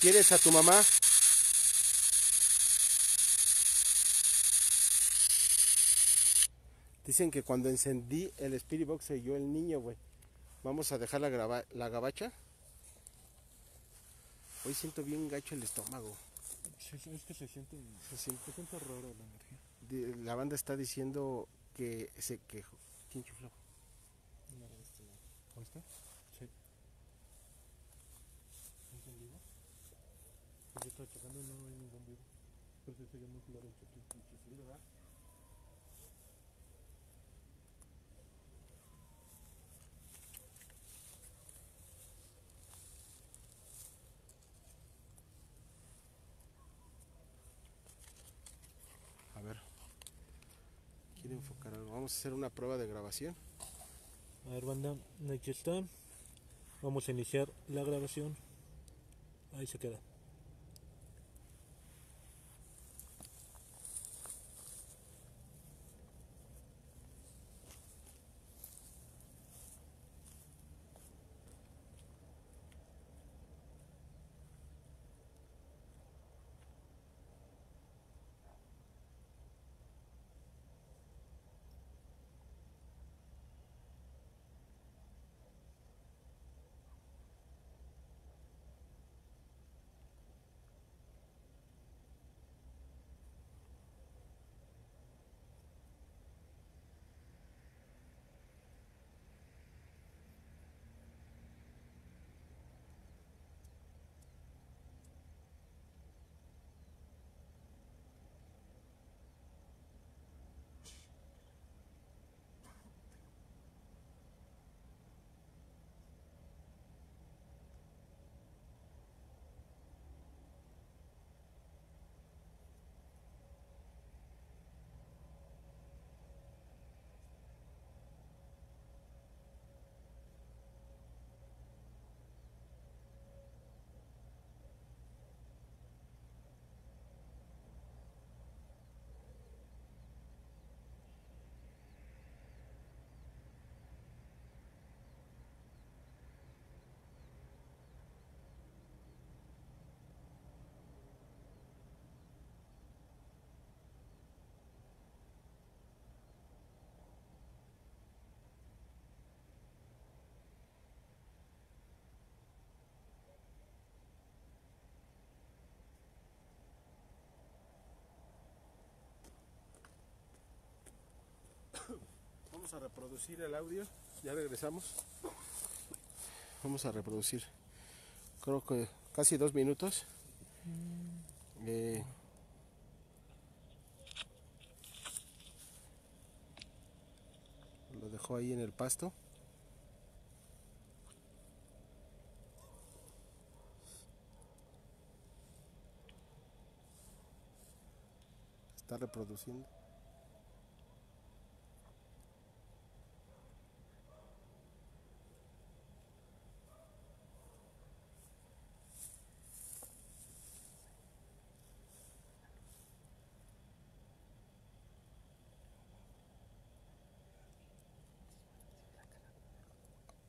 ¿Quieres a tu mamá? Dicen que cuando encendí el Spirit Box se oyó el niño, güey. Vamos a dejar la, grava- la gabacha. Hoy siento bien gacho el estómago. Sí, es que se siente, Se siente- se siente raro la energía. La banda está diciendo que se quejó. ¿Quién chufló? ¿Oíste? Sí. ¿Alguien vivo? Yo estaba checando y no hay ningún vivo. Pero se oye muy claro. El chiflido, ¿verdad? A ver. Quiere enfocar algo. Vamos a hacer una prueba de grabación. A ver, banda, aquí está. Vamos a iniciar la grabación. Ahí se queda. Vamos a reproducir el audio. Ya regresamos. Vamos a reproducir. Creo que casi dos minutos. Eh, lo dejó ahí en el pasto. Está reproduciendo.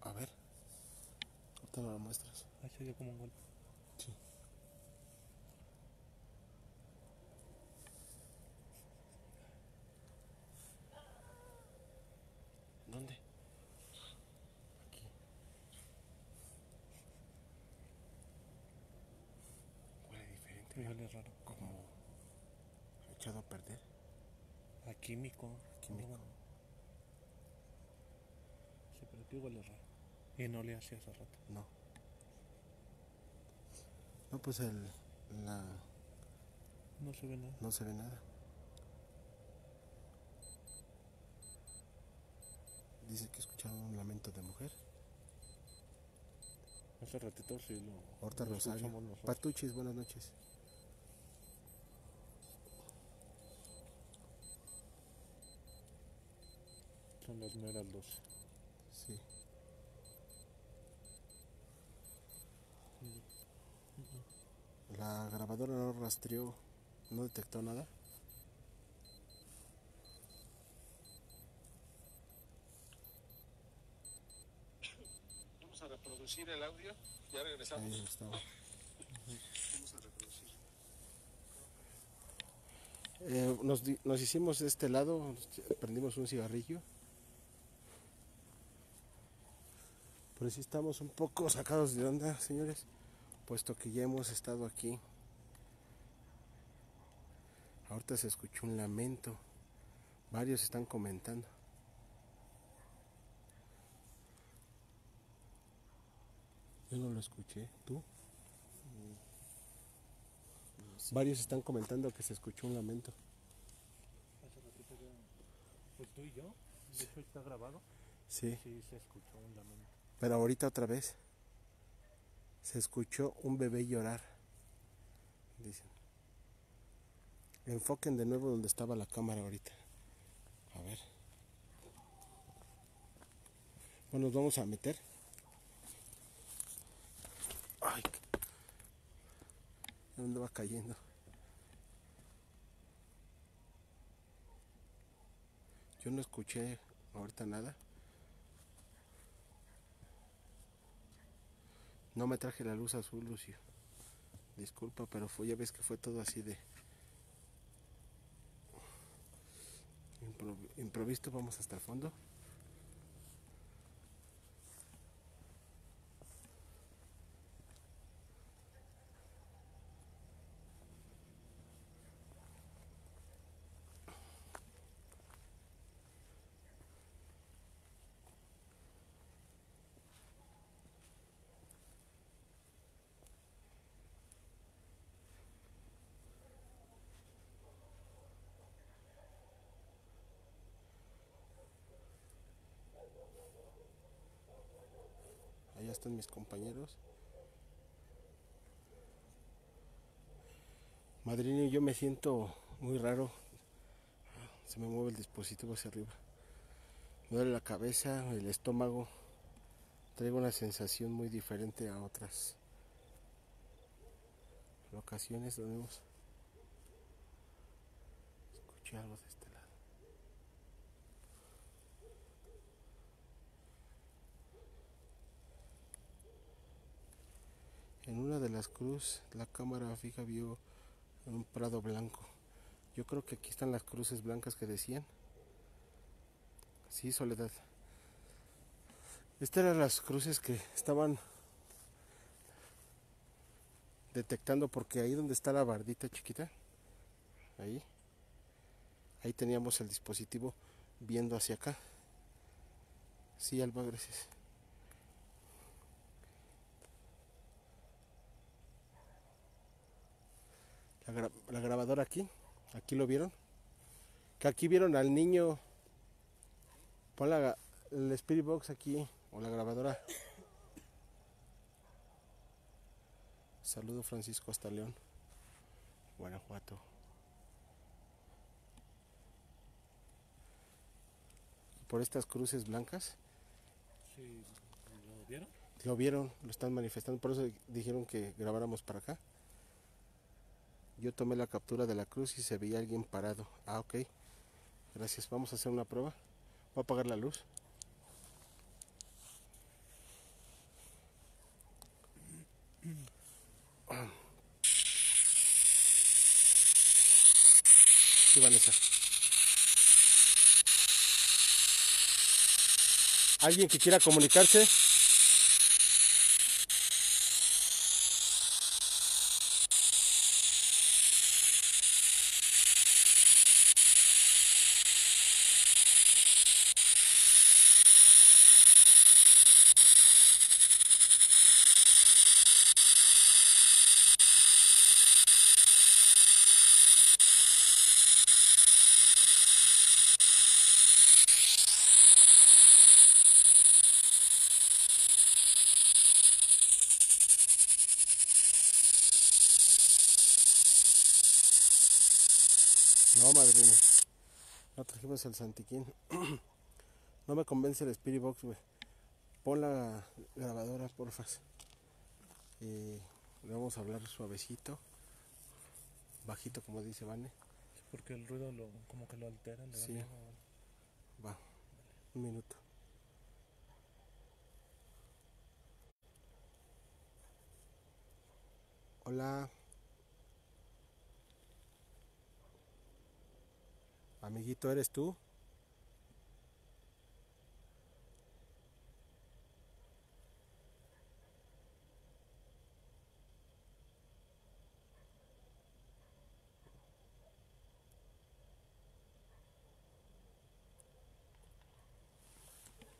A ver. Muestras. Ahí se dio como un golpe. Sí. ¿Dónde? Aquí. Huele diferente. Me huele raro. Como echado a perder. A químico. Químico. Bueno. Sí, pero aquí huele raro. Y no le hacía hace rato. No. No, pues el, la, No se ve nada. no se ve nada. Dice que escucharon un lamento de mujer. Hace ratito sí lo. Horta lo Rosario. Patuchis, buenas noches. Son las meras 12. Sí. La grabadora no rastreó, no detectó nada. Vamos a reproducir el audio. Ya regresamos. Ahí estaba. Vamos a reproducir. Eh, nos, hicimos de este lado, prendimos un cigarrillo. Pero sí estamos un poco sacados de onda, señores, puesto que ya hemos estado aquí. Ahorita se escuchó un lamento. Varios están comentando. Yo no lo escuché, ¿tú? Varios están comentando que se escuchó un lamento. Pues tú y yo. De hecho está grabado. Sí. Sí, se escuchó un lamento. Pero ahorita otra vez se escuchó un bebé llorar. Dicen. Enfoquen de nuevo donde estaba la cámara ahorita. A ver. Bueno, nos vamos a meter. Ay. ¿Dónde va cayendo? Yo no escuché ahorita nada. No me traje la luz azul, Lucio. Disculpa, pero fue, ya ves que fue todo así de impro- improvisto. Vamos hasta el fondo. Allá están mis compañeros. Madrino, yo me siento muy raro. Se me mueve el dispositivo hacia arriba. Me duele la cabeza, el estómago. Traigo una sensación muy diferente a otras ocasiones donde hemos escuché algo de En una de las cruces, la cámara fija vio un prado blanco. Yo creo que aquí están las cruces blancas que decían. Sí, Soledad. Estas eran las cruces que estaban detectando porque ahí donde está la bardita chiquita, ahí, ahí teníamos el dispositivo viendo hacia acá. Sí, Alba, gracias. La, gra- la grabadora aquí, aquí lo vieron. Que aquí vieron al niño. Pon la, el Spirit Box aquí, o la grabadora. Saludo Francisco hasta León, Guanajuato. Por estas cruces blancas. Sí, ¿lo vieron? Lo vieron, lo están manifestando, por eso dijeron que grabáramos para acá. Yo tomé la captura de la cruz y se veía alguien parado. Ah, ok. Gracias. Vamos a hacer una prueba. Voy a apagar la luz. Sí, Vanessa. ¿Alguien que quiera comunicarse? No, madre mía. No trajimos el Santiquín. no me convence el Spirit Box, güey. Pon la grabadora, porfas. Y le vamos a hablar suavecito. Bajito, como dice Vane. Sí, porque el ruido lo, como que lo altera. Le Sí. Va. Un minuto. Hola. Amiguito, ¿eres tú?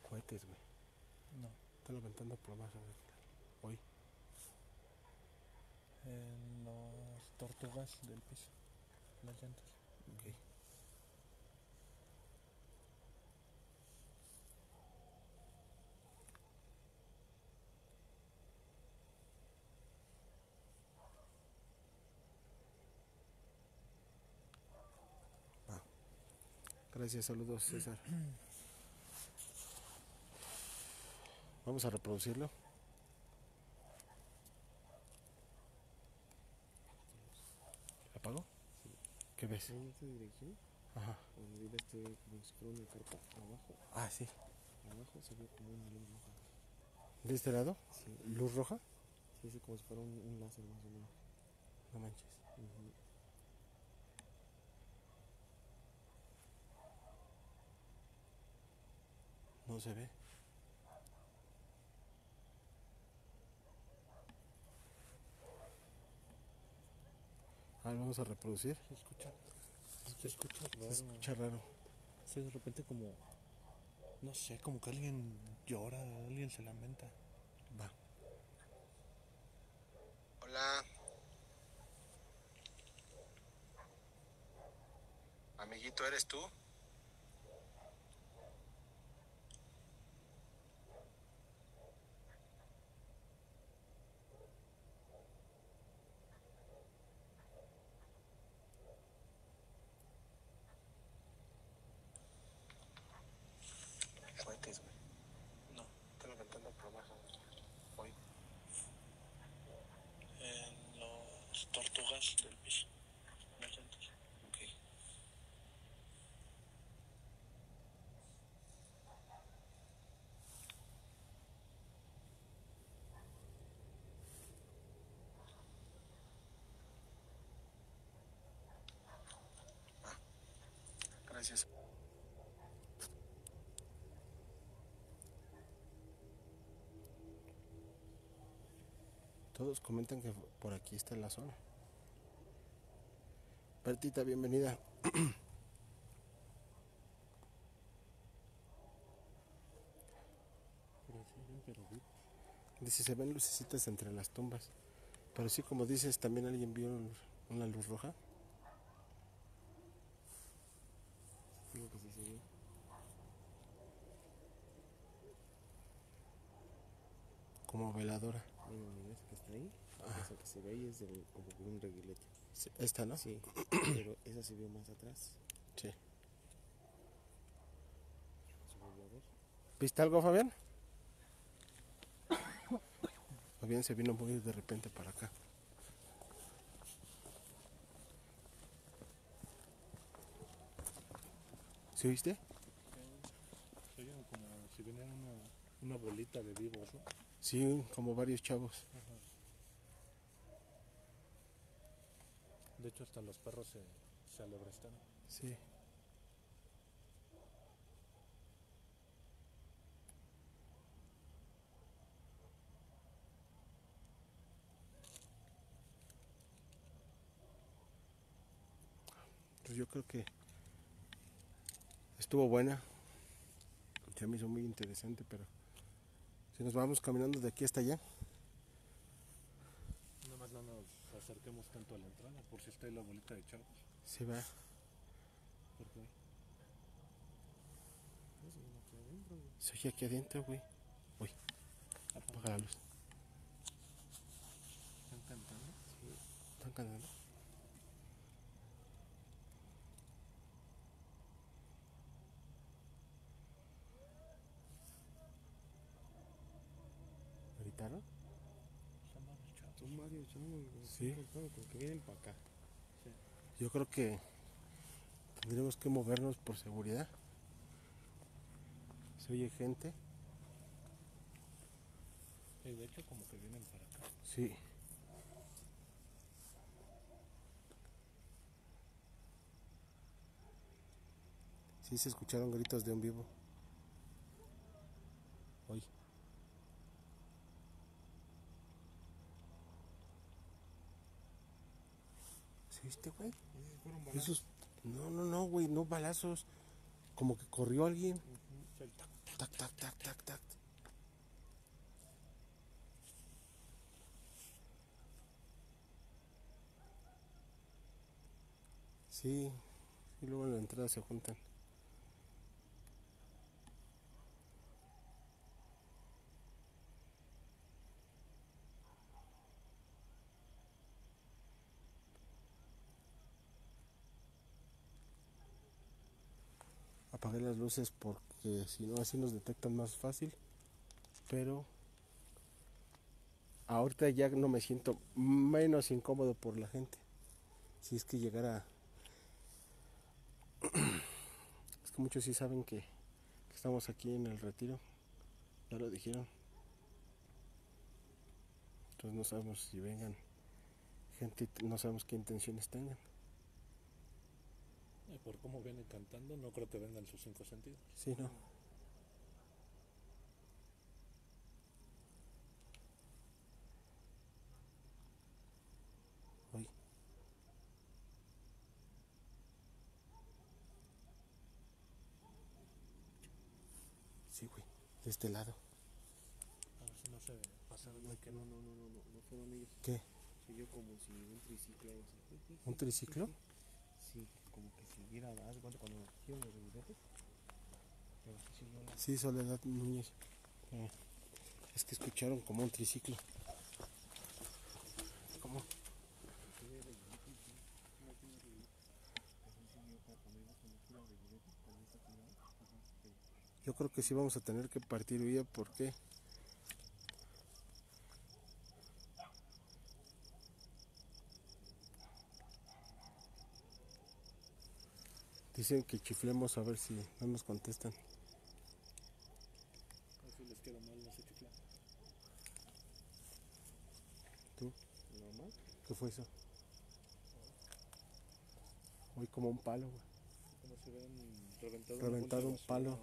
Cohetes, güey. No. Está levantando plomas hoy. En las tortugas del piso. Las llantas. Ok. Gracias, saludos César. Vamos a reproducirlo. ¿Apago? ¿Qué ves? En esta dirección, Ajá. donde vive como si fuera una carpa, abajo, Ah, sí. abajo se ve como una luz roja. ¿De este lado? Sí, ¿Luz roja? sí, es como si fuera un, un láser más o menos. No manches. Ujú. No se ve. A ver, vamos a reproducir. Se escucha. Se escucha Se raro. escucha raro. Sí, de repente como. No sé, como que alguien llora, alguien se lamenta. Va. Hola. Amiguito, ¿eres tú? Cohetes, güey. No. Está levantando plomas hoy. En las tortugas del piso. Las llantas. Ok. Ah, Todos comentan que por aquí está la zona. Bertita, bienvenida. Dice, se ven lucecitas entre las tumbas. Pero sí, como dices, también alguien vio un- una luz roja. Digo que sí se vio. Como veladora. Bueno, mira, esa que está ahí. Esa que se ve ahí es de, como un reguilete. Sí, Esta, ¿no? Sí, pero esa se vio más atrás. Sí. ¿Viste algo, Fabián? Fabián se vino muy de repente para acá. ¿Sí viste? Se oían como si viniera una, una bolita de vivos, ¿no? Sí, como varios chavos. De hecho, hasta los perros se, se alebrestaron. Sí. Pues yo creo que estuvo buena. Se me hizo muy interesante, pero si nos vamos caminando de aquí hasta allá, Nada más no nos acerquemos tanto a la entrada, por si está ahí la bolita de chavos. se va. ¿Por qué? Güey. Se oye aquí adentro, güey. Uy, apaga la luz. ¿Están cantando? ¿Están cantando? ¿Gritaron? Son varios chavos. Son varios chavos, güey. Sí. Son contados, como que vienen para acá. Yo creo que tendremos que movernos por seguridad. Se oye gente. Y de hecho, como que vienen para acá. Sí. Sí, se escucharon gritos de un vivo. Hoy. ¿Sí viste, güey? Esos. No, no, no, güey, no balazos. Como que corrió alguien. Sí, y luego en la entrada se juntan. Apagué las luces porque si no así nos detectan más fácil. Pero ahorita ya no me siento menos incómodo por la gente. Si es que llegara... Es que muchos sí saben que, que estamos aquí en el retiro. Ya lo dijeron. Entonces no sabemos si vengan gente, no sabemos qué intenciones tengan. Y por cómo vienen cantando, no creo que vengan sus cinco sentidos. Sí, no. Uy. Sí, güey. De este lado. A ver si no se pasaron No, de que no, no. no, no, no, no, no fueron ellos. ¿Qué? Se vio como si un triciclo. ¿Un triciclo? Sí, como que si hubiera, haz de cuenta cuando giran los. Pero sí, Soledad Núñez. Eh, es que escucharon como un triciclo. ¿Cómo? Yo creo que sí vamos a tener que partir vía porque dicen que chiflemos a ver si no nos contestan. Así les queda mal, no se chiflan. ¿Tú? normal. ¿Qué fue eso? Hoy como un palo, güey. Como si hubieran reventado, Reventado un de palo.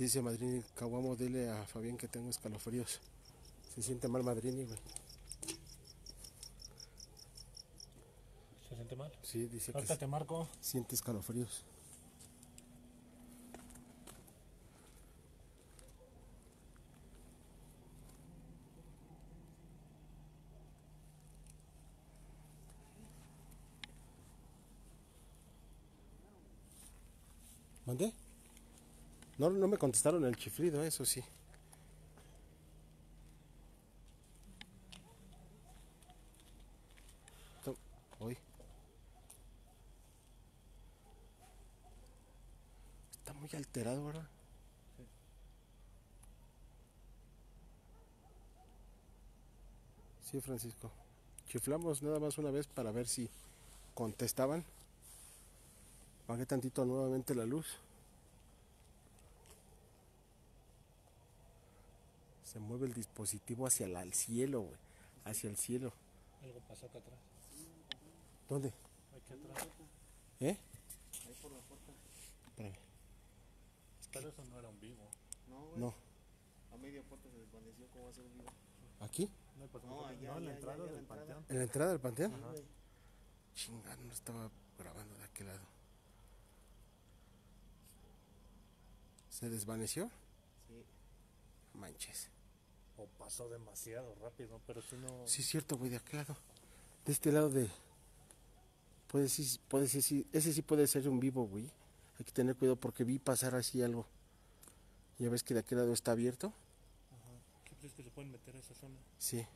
Dice Madrini, Caguamo, dile a Fabián que tengo escalofríos. Se siente mal Madrini, güey. siente mal. Sí, dice que Ahorita te marco. siente escalofríos. ¿Mandé? No, no me contestaron el chiflido, eso sí. Hoy. Está muy alterado, ¿verdad? Sí, Francisco. Chiflamos nada más una vez para ver si contestaban. Apagué tantito nuevamente la luz. Se mueve el dispositivo hacia la- el cielo, güey. Hacia el cielo. Algo pasó acá atrás. ¿Dónde? Aquí atrás. ¿Eh? Ahí por la puerta. Espérame. Pero eso no era un vivo. No, güey. No. A media puerta se desvaneció. ¿Cómo va a ser un vivo? ¿Aquí? No, pues, No, no, allá, no, en la entrada allá, del la entrada. panteón. ¿En la entrada del panteón? Güey. Chinga, no estaba grabando de aquel lado. ¿Se desvaneció? Sí. Manches. O pasó demasiado rápido, pero si no. Sí, es cierto, güey, de aquel lado. De este lado de. Puede sí, puede ser, sí, ese sí puede ser un vivo, güey. Hay que tener cuidado porque vi pasar así algo. Ya ves que de aquel lado está abierto. Ajá. ¿Qué crees que se pueden meter a esa zona? Sí.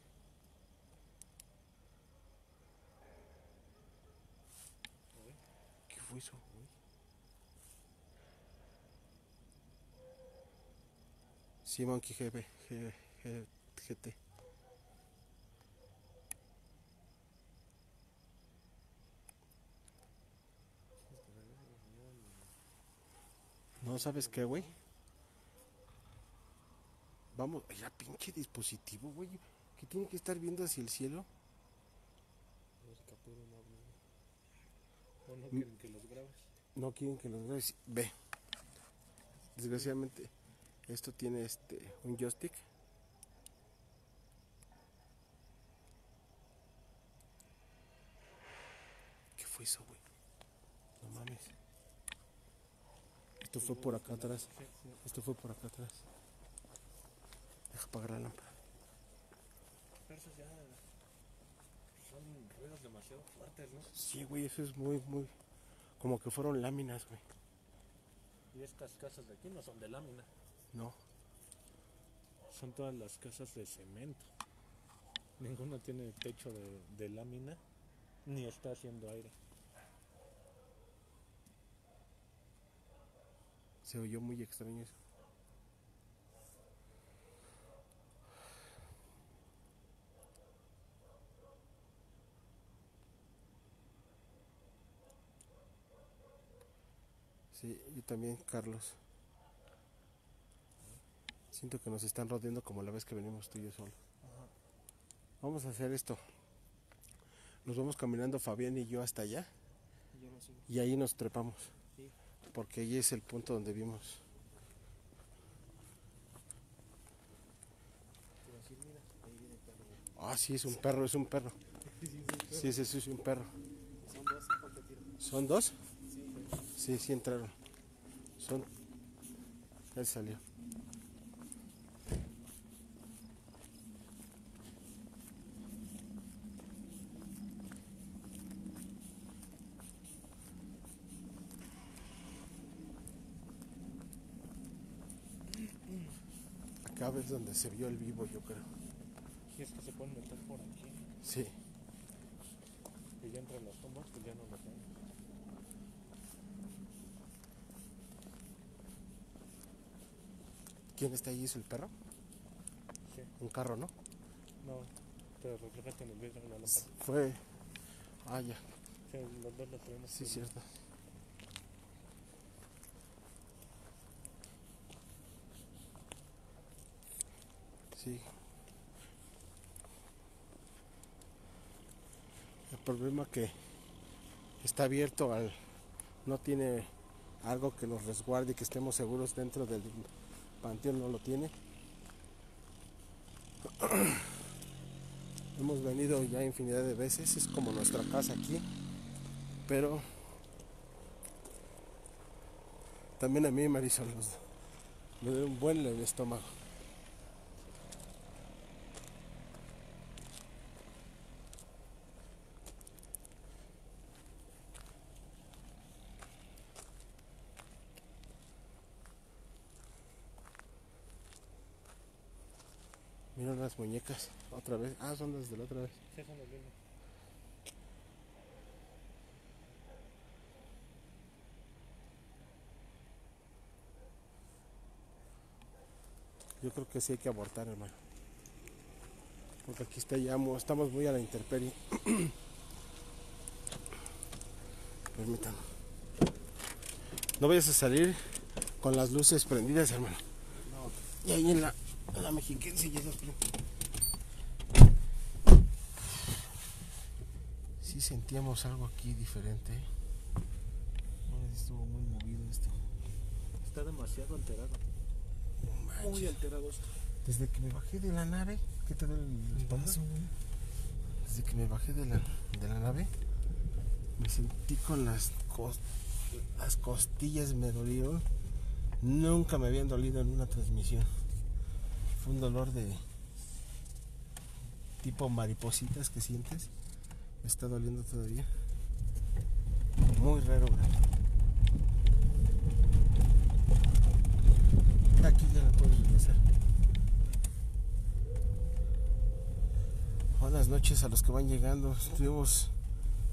¿Qué fue eso, güey? Sí, Monkey GB, G- G- GT. No sabes qué, güey. Vamos, ya pinche dispositivo, güey. Que tiene que estar viendo hacia el cielo. Los captura un ovni. O no quieren que los grabes. No quieren que los grabes. Ve. Desgraciadamente, esto tiene este un joystick. No mames. Esto fue por acá atrás. Esto fue por acá atrás. Deja apagar la lámpara. Esos ya son ruidos demasiado fuertes, ¿no? Sí, güey, eso es muy, muy. Como que fueron láminas, güey. Y estas casas de aquí no son de lámina. No. Son todas las casas de cemento. Ninguna tiene techo de, de lámina ni está haciendo aire. Se oyó muy extraño eso. Sí, yo también, Carlos. Siento que nos están rodeando como la vez que venimos tú y yo solo. Vamos a hacer esto. Nos vamos caminando Fabián y yo hasta allá Yo lo sigo. y ahí nos trepamos. Porque ahí es el punto donde vimos. Ah, sí, es un perro, es un perro. Sí, sí, sí, es un perro. Son dos. Sí. Sí, entraron. Son. Salió. Ves donde se vio el vivo, yo creo. Y es que se pueden meter por aquí. Sí. Y ya entre las tumbas, pues ya no los ven. ¿Quién está ahí? ¿Es el perro? Sí. Un carro, ¿no? No, te reflejaste en el vidrio de la lámpara. Fue. Ah, ya. Sí, los dos los tenemos. Sí, que- cierto. El problema que está abierto al no tiene algo que nos resguarde y que estemos seguros dentro del panteón no lo tiene. Hemos venido ya infinidad de veces, es como nuestra casa aquí. Pero también a mí, Marisol, me duele un buen el estómago. Unas muñecas, otra vez. Ah, son las de la otra vez. Sí, son. Yo creo que sí hay que abortar, hermano. Porque aquí está ya, estamos muy a la intemperie. Permítanme. No vayas a salir con las luces prendidas, hermano. Y ahí en la, en la mexiquense ya. Sí sentíamos algo aquí diferente. estuvo muy movido esto. Está demasiado alterado. No. Muy alterado esto. Desde que me bajé de la nave, ¿qué te duele el espalda? Desde que me bajé de la, de la nave, me sentí con las, cos- las costillas, me dolieron. Nunca me habían dolido en una transmisión. Un dolor de tipo maripositas que sientes. Me está doliendo todavía. Muy raro. Aquí ya la puedes regresar. Buenas noches a los que van llegando. Estuvimos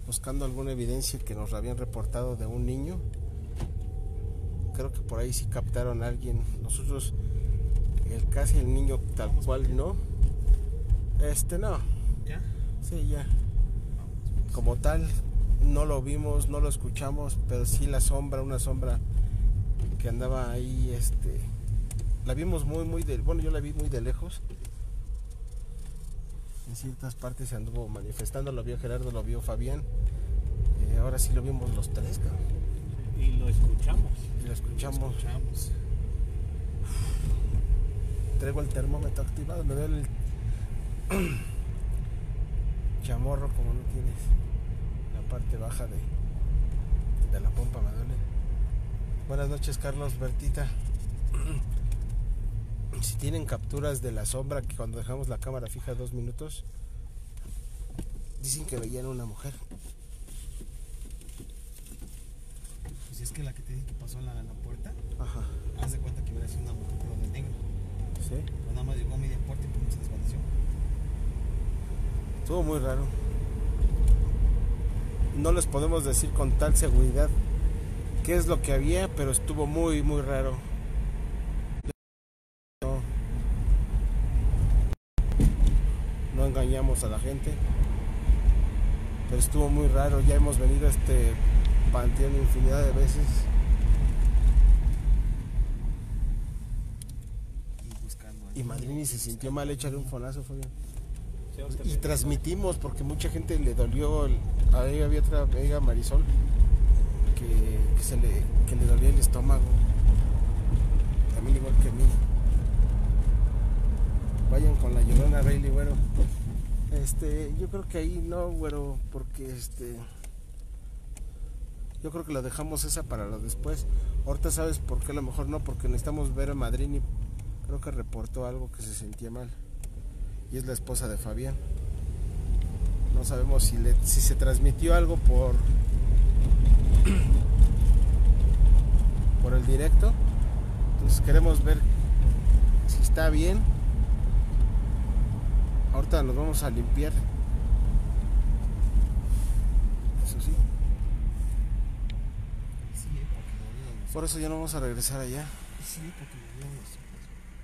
buscando alguna evidencia que nos habían reportado de un niño. Creo que por ahí sí captaron a alguien. Nosotros, el casi el niño tal cual, ¿no? Este no. ¿Ya? Sí, ya. Como tal, no lo vimos, no lo escuchamos, pero sí la sombra, una sombra que andaba ahí, este, la vimos muy, muy de, bueno, yo la vi muy de lejos. En ciertas partes se anduvo manifestando, lo vio Gerardo, lo vio Fabián. Eh, ahora sí lo vimos los tres, cabrón. Y lo escuchamos. Y lo escuchamos. Escuchamos. Traigo el termómetro activado, me duele el chamorro como no tienes. La parte baja de, de la pompa me duele. Buenas noches, Carlos Bertita. Si tienen capturas de la sombra que cuando dejamos la cámara fija dos minutos, dicen que veían una mujer. Pues es que la que te dije que pasó en la, en la puerta, Ajá. haz de cuenta que hubiera sido una mujer pero de negro. Sí. Pero nada más llegó media puerta y pum, se desvaneció. Estuvo muy raro. No les podemos decir con tal seguridad qué es lo que había, pero estuvo muy, muy raro. No, no engañamos a la gente, pero estuvo muy raro. Ya hemos venido a este panteón infinidad de veces. Y Y Madrini se sintió mal, échale un fonazo, Fabián. Sí, ahorita Y transmitimos porque mucha gente le dolió. el- ahí había otra amiga Marisol que, que se le, que le dolía el estómago. También igual que a mí. Vayan con la llorona Rayleigh, güero. Este, yo creo que ahí no, güero, porque este. Yo creo que la dejamos esa para lo después. Ahorita sabes por qué a lo mejor no, porque necesitamos ver a Madrini. Creo que reportó algo que se sentía mal y es la esposa de Fabián. No sabemos si, le- si se transmitió algo por por el directo. Entonces queremos ver si está bien. Ahorita nos vamos a limpiar. Eso sí. Eh, Por eso ya no vamos a regresar allá. Sí, porque me dolieron los ojos.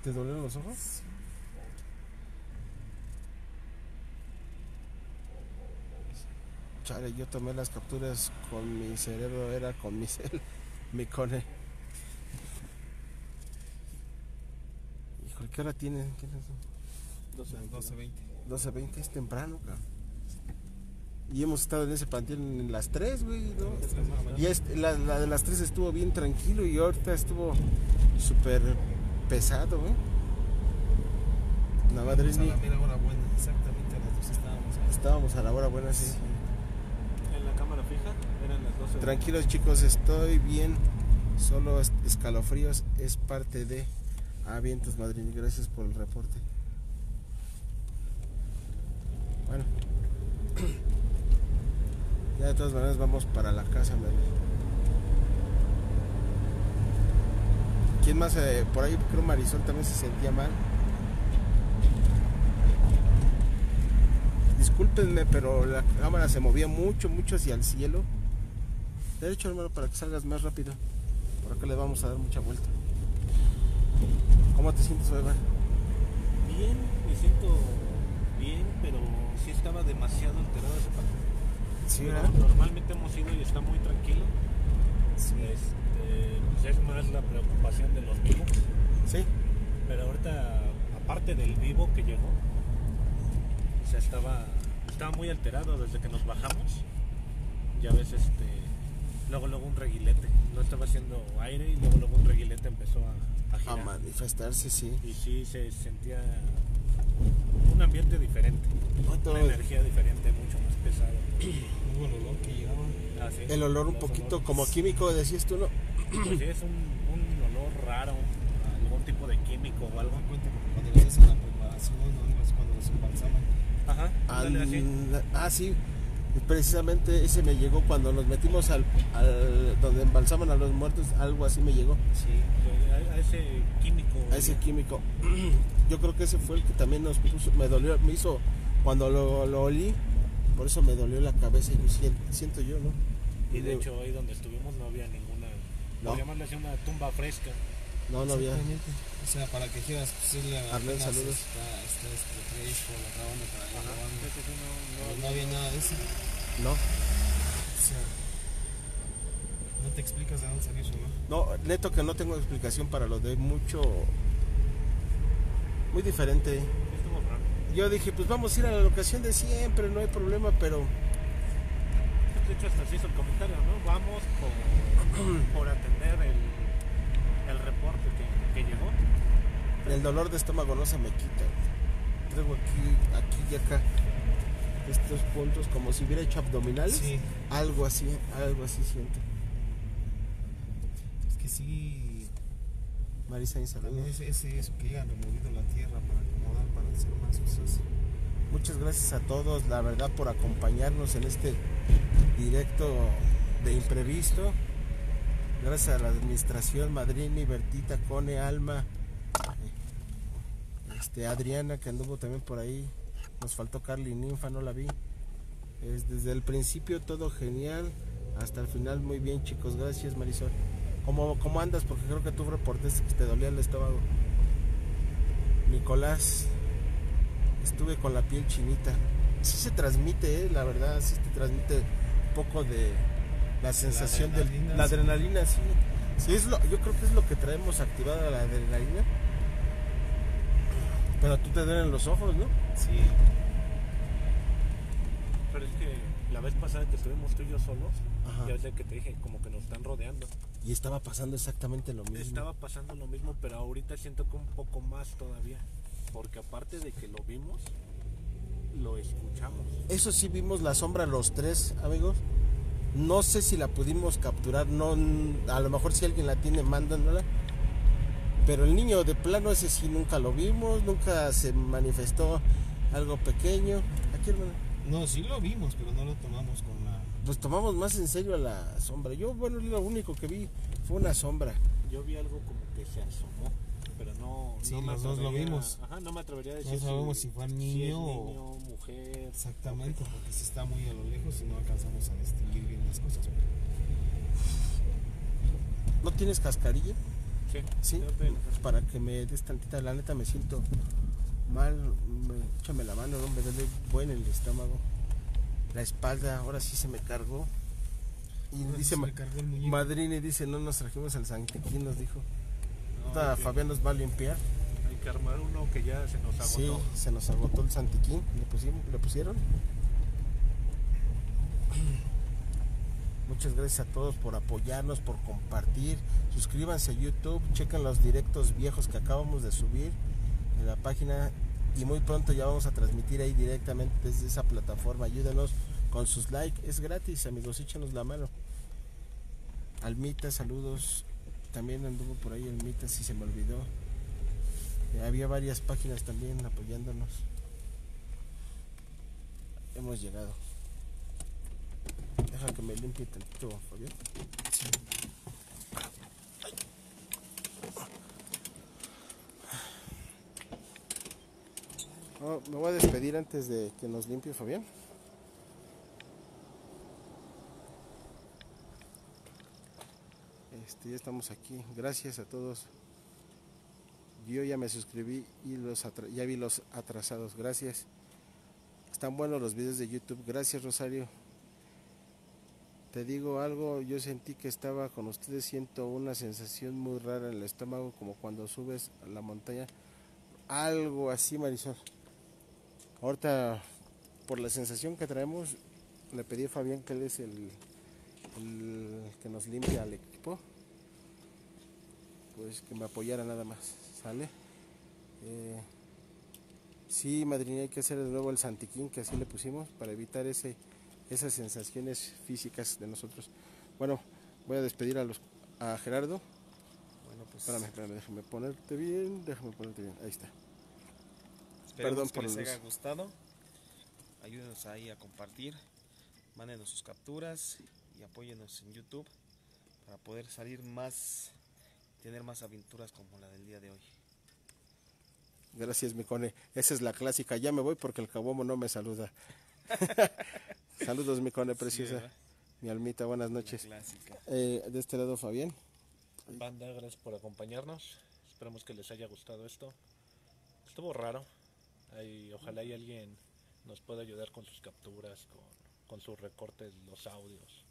¿Te dolieron los ojos? Chale, yo tomé las capturas con mi cerebro, era con mi cel, mi cone. Híjole, ¿qué hora tienen? ¿Qué hora son? 12, 12, 20. 12.20, es temprano, cabrón. Y hemos estado en ese panteón en las 3, güey, ¿no? Y este- la, la de las 3 estuvo bien tranquilo y ahorita estuvo súper pesado, güey. La madre a la mera hora buena, exactamente a las 12 estábamos ahí. Estábamos a la hora buena, sí. En la cámara fija eran sé. Tranquilos chicos, estoy bien. Solo es- escalofríos es parte de. Ah, vientos, Madrid. Gracias por el reporte. Bueno. Ya de todas maneras vamos para la casa, Mary. ¿Quién más? eh, por ahí creo Marisol también se sentía mal. Discúlpenme, pero la cámara se movía mucho, mucho hacia el cielo. Derecho, hermano, para que salgas más rápido. Por acá le vamos a dar mucha vuelta. ¿Cómo te sientes, Eva? Bien, me siento bien, pero sí estaba demasiado alterado ese partido. Sí, Pero Normalmente hemos ido y está muy tranquilo. Este, pues es más la preocupación de los vivos. Sí. Pero ahorita, aparte del vivo que llegó, o sea, estaba, estaba muy alterado desde que nos bajamos. Ya ves, este, luego luego un reguilete. No estaba haciendo aire y luego luego un reguilete empezó a, a A girar. manifestarse, sí. y sí se sentía un ambiente diferente, Otro- una energía diferente, mucho más pesada. Muy buen olor que llegaba. Ah, sí, El olor un los poquito olores. como químico, decías tú, ¿no? Pues es un, un olor raro, algún tipo de químico o algo. Cuenta cuando les hacen la preparación, ¿no? es cuando los embalsaman. Ajá, ándale, así. Al- ah, sí. Precisamente ese me llegó cuando nos metimos al, al- donde embalsaman a los muertos, algo así me llegó. Sí, a, a ese químico. A ese químico. Yo creo que ese fue el que también nos puso, me dolió, me hizo, cuando lo, lo olí, por eso me dolió la cabeza, yo siento, siento yo, ¿no? Y de hecho ahí donde estuvimos no había ninguna, No. podríamos decir una tumba fresca. No, no había. O sea, para que quieras decirle a Arlen, saludos. Está, está este fresco, la acabando para sí no, no no había nada de eso. No. O sea, no te explicas de dónde salió eso, ¿no? No, neto que no tengo explicación para lo de mucho. Muy diferente. Yo dije, pues vamos a ir a la locación de siempre, no hay problema, pero De hecho hasta se hizo el comentario, ¿no? Vamos por, por atender el, el reporte que, que llegó. el dolor de estómago no se me quita. Traigo aquí, aquí y acá estos puntos como si hubiera hecho abdominales. Sí. Algo así, algo así siento. Es que sí. Marisa, saludos. Es, es eso que hayan removido la tierra para acomodar, para hacer más cosas. Muchas gracias a todos, la verdad, por acompañarnos en este directo de imprevisto. Gracias a la administración, Madrini, Bertita, Cone, Alma, eh, este, Adriana, que anduvo también por ahí. Nos faltó Carly Ninfa, no la vi. Es desde el principio todo genial, hasta el final muy bien, chicos. Gracias, Marisol. ¿Cómo, cómo andas? Porque creo que tú reportaste que te dolía el estómago. Nicolás, estuve con la piel chinita. Sí se transmite, eh, la verdad, sí te transmite un poco de la sensación adrenalina, la sí. adrenalina, sí. Sí, es lo, yo creo que es lo que traemos activada la adrenalina. Pero tú te duelen los ojos, ¿no? Sí. Pero es que la vez pasada que estuvimos tú y yo solos, Ajá. ya ves que te dije, como que nos están rodeando. Y estaba pasando exactamente lo mismo. Estaba pasando lo mismo, pero ahorita siento que un poco más todavía. Porque aparte de que lo vimos, lo escuchamos. Eso sí vimos la sombra los tres, amigos. No sé si la pudimos capturar, no a lo mejor si alguien la tiene mándanosla. Pero el niño de plano ese sí nunca lo vimos, nunca se manifestó algo pequeño. Aquí hermano, No, sí lo vimos, pero no lo tomamos con la. pues tomamos más en serio a la sombra. Yo bueno lo único que vi fue una sombra. Yo vi algo como que se asomó, pero no, Sí, no los dos lo vimos. Ajá, no me atrevería a No decir sabemos si fue es niño o- Exactamente, porque si está muy a lo lejos y no alcanzamos a distinguir bien las cosas. ¿No tienes cascarilla? Sí, Sí, pues para que me des tantita, la neta me siento mal, me- échame la mano, no me duele buen el estómago, la espalda, ahora sí se me cargó. Y Ahora dice me cargó. Madrini, dice, no nos trajimos el Santiquín, nos dijo. no, Fabián nos va a limpiar. Que armar uno que ya se nos Sí, agotó. se nos agotó el Santiquín, le, pusimos, le pusieron. Muchas gracias a todos por apoyarnos, por compartir. Suscríbanse a YouTube, chequen los directos viejos que acabamos de subir en la página y muy pronto ya vamos a transmitir ahí directamente desde esa plataforma. Ayúdenos con sus likes, es gratis amigos, échenos la mano. Almita, saludos. También anduvo por ahí Almita, si se me olvidó. Había varias páginas también apoyándonos. Hemos llegado. Deja que me limpie tantito, Fabián. Oh, me voy a despedir antes de que nos limpie Fabián. Este, ya estamos aquí. Gracias a todos. Yo ya me suscribí y los ya vi los atrasados. Gracias. Están buenos los videos de YouTube. Gracias, Rosario. Te digo algo, yo sentí que estaba con ustedes, siento una sensación muy rara en el estómago, como cuando subes a la montaña. Algo así, Marisol. Ahorita, por la sensación que traemos, le pedí a Fabián que él es el, el que nos limpia al equipo. Pues que me apoyara nada más, Eh, sí, madrina, hay que hacer de nuevo el santiquín, que así le pusimos, para evitar ese, esas sensaciones físicas de nosotros. Bueno, voy a despedir a, los, a Gerardo. Bueno, pues Espérame, espérame, déjame ponerte bien, déjame ponerte bien. Ahí está. esperemos perdón que por les los- haya gustado. Ayúdenos ahí a compartir. Mándenos sus capturas y apóyenos en YouTube para poder salir más, tener más aventuras como la del día de hoy. Gracias, mi cone. Esa es la clásica. Ya me voy porque el cabomo no me saluda. Saludos, mi cone preciosa. mi almita, buenas La noches. clásica. Eh, de este lado, Fabián. Banda, gracias por acompañarnos. Esperamos que les haya gustado esto. Estuvo raro. Ojalá y alguien nos pueda ayudar con sus capturas, con, con sus recortes, los audios.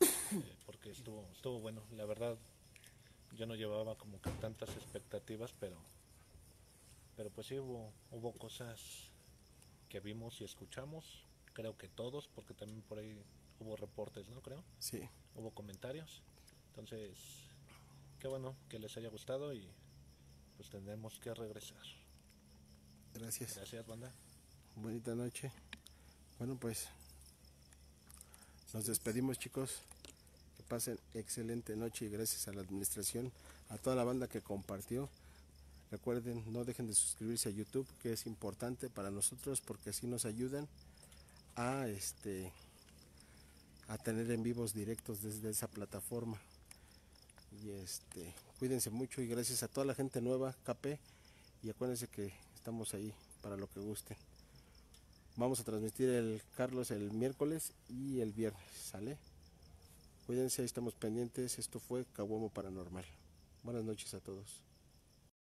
Eh, porque estuvo, estuvo bueno. La verdad, yo no llevaba como que tantas expectativas, pero, pero pues sí hubo, hubo cosas que vimos y escuchamos. Creo que todos, porque también por ahí hubo reportes, ¿no? Creo Sí. hubo comentarios. Entonces, qué bueno que les haya gustado y pues tendremos que regresar. Gracias. Gracias, banda. Bonita noche. Bueno, pues nos despedimos, chicos. Que pasen excelente noche y gracias a la administración, a toda la banda que compartió. Recuerden, no dejen de suscribirse a YouTube, que es importante para nosotros porque así nos ayudan a este a tener en vivos directos desde esa plataforma. Y este, cuídense mucho y gracias a toda la gente nueva, KP, y acuérdense que estamos ahí para lo que gusten. Vamos a transmitir el Carlos el miércoles y el viernes, ¿sale? Cuídense, estamos pendientes. Esto fue Caguamo Paranormal. Buenas noches a todos.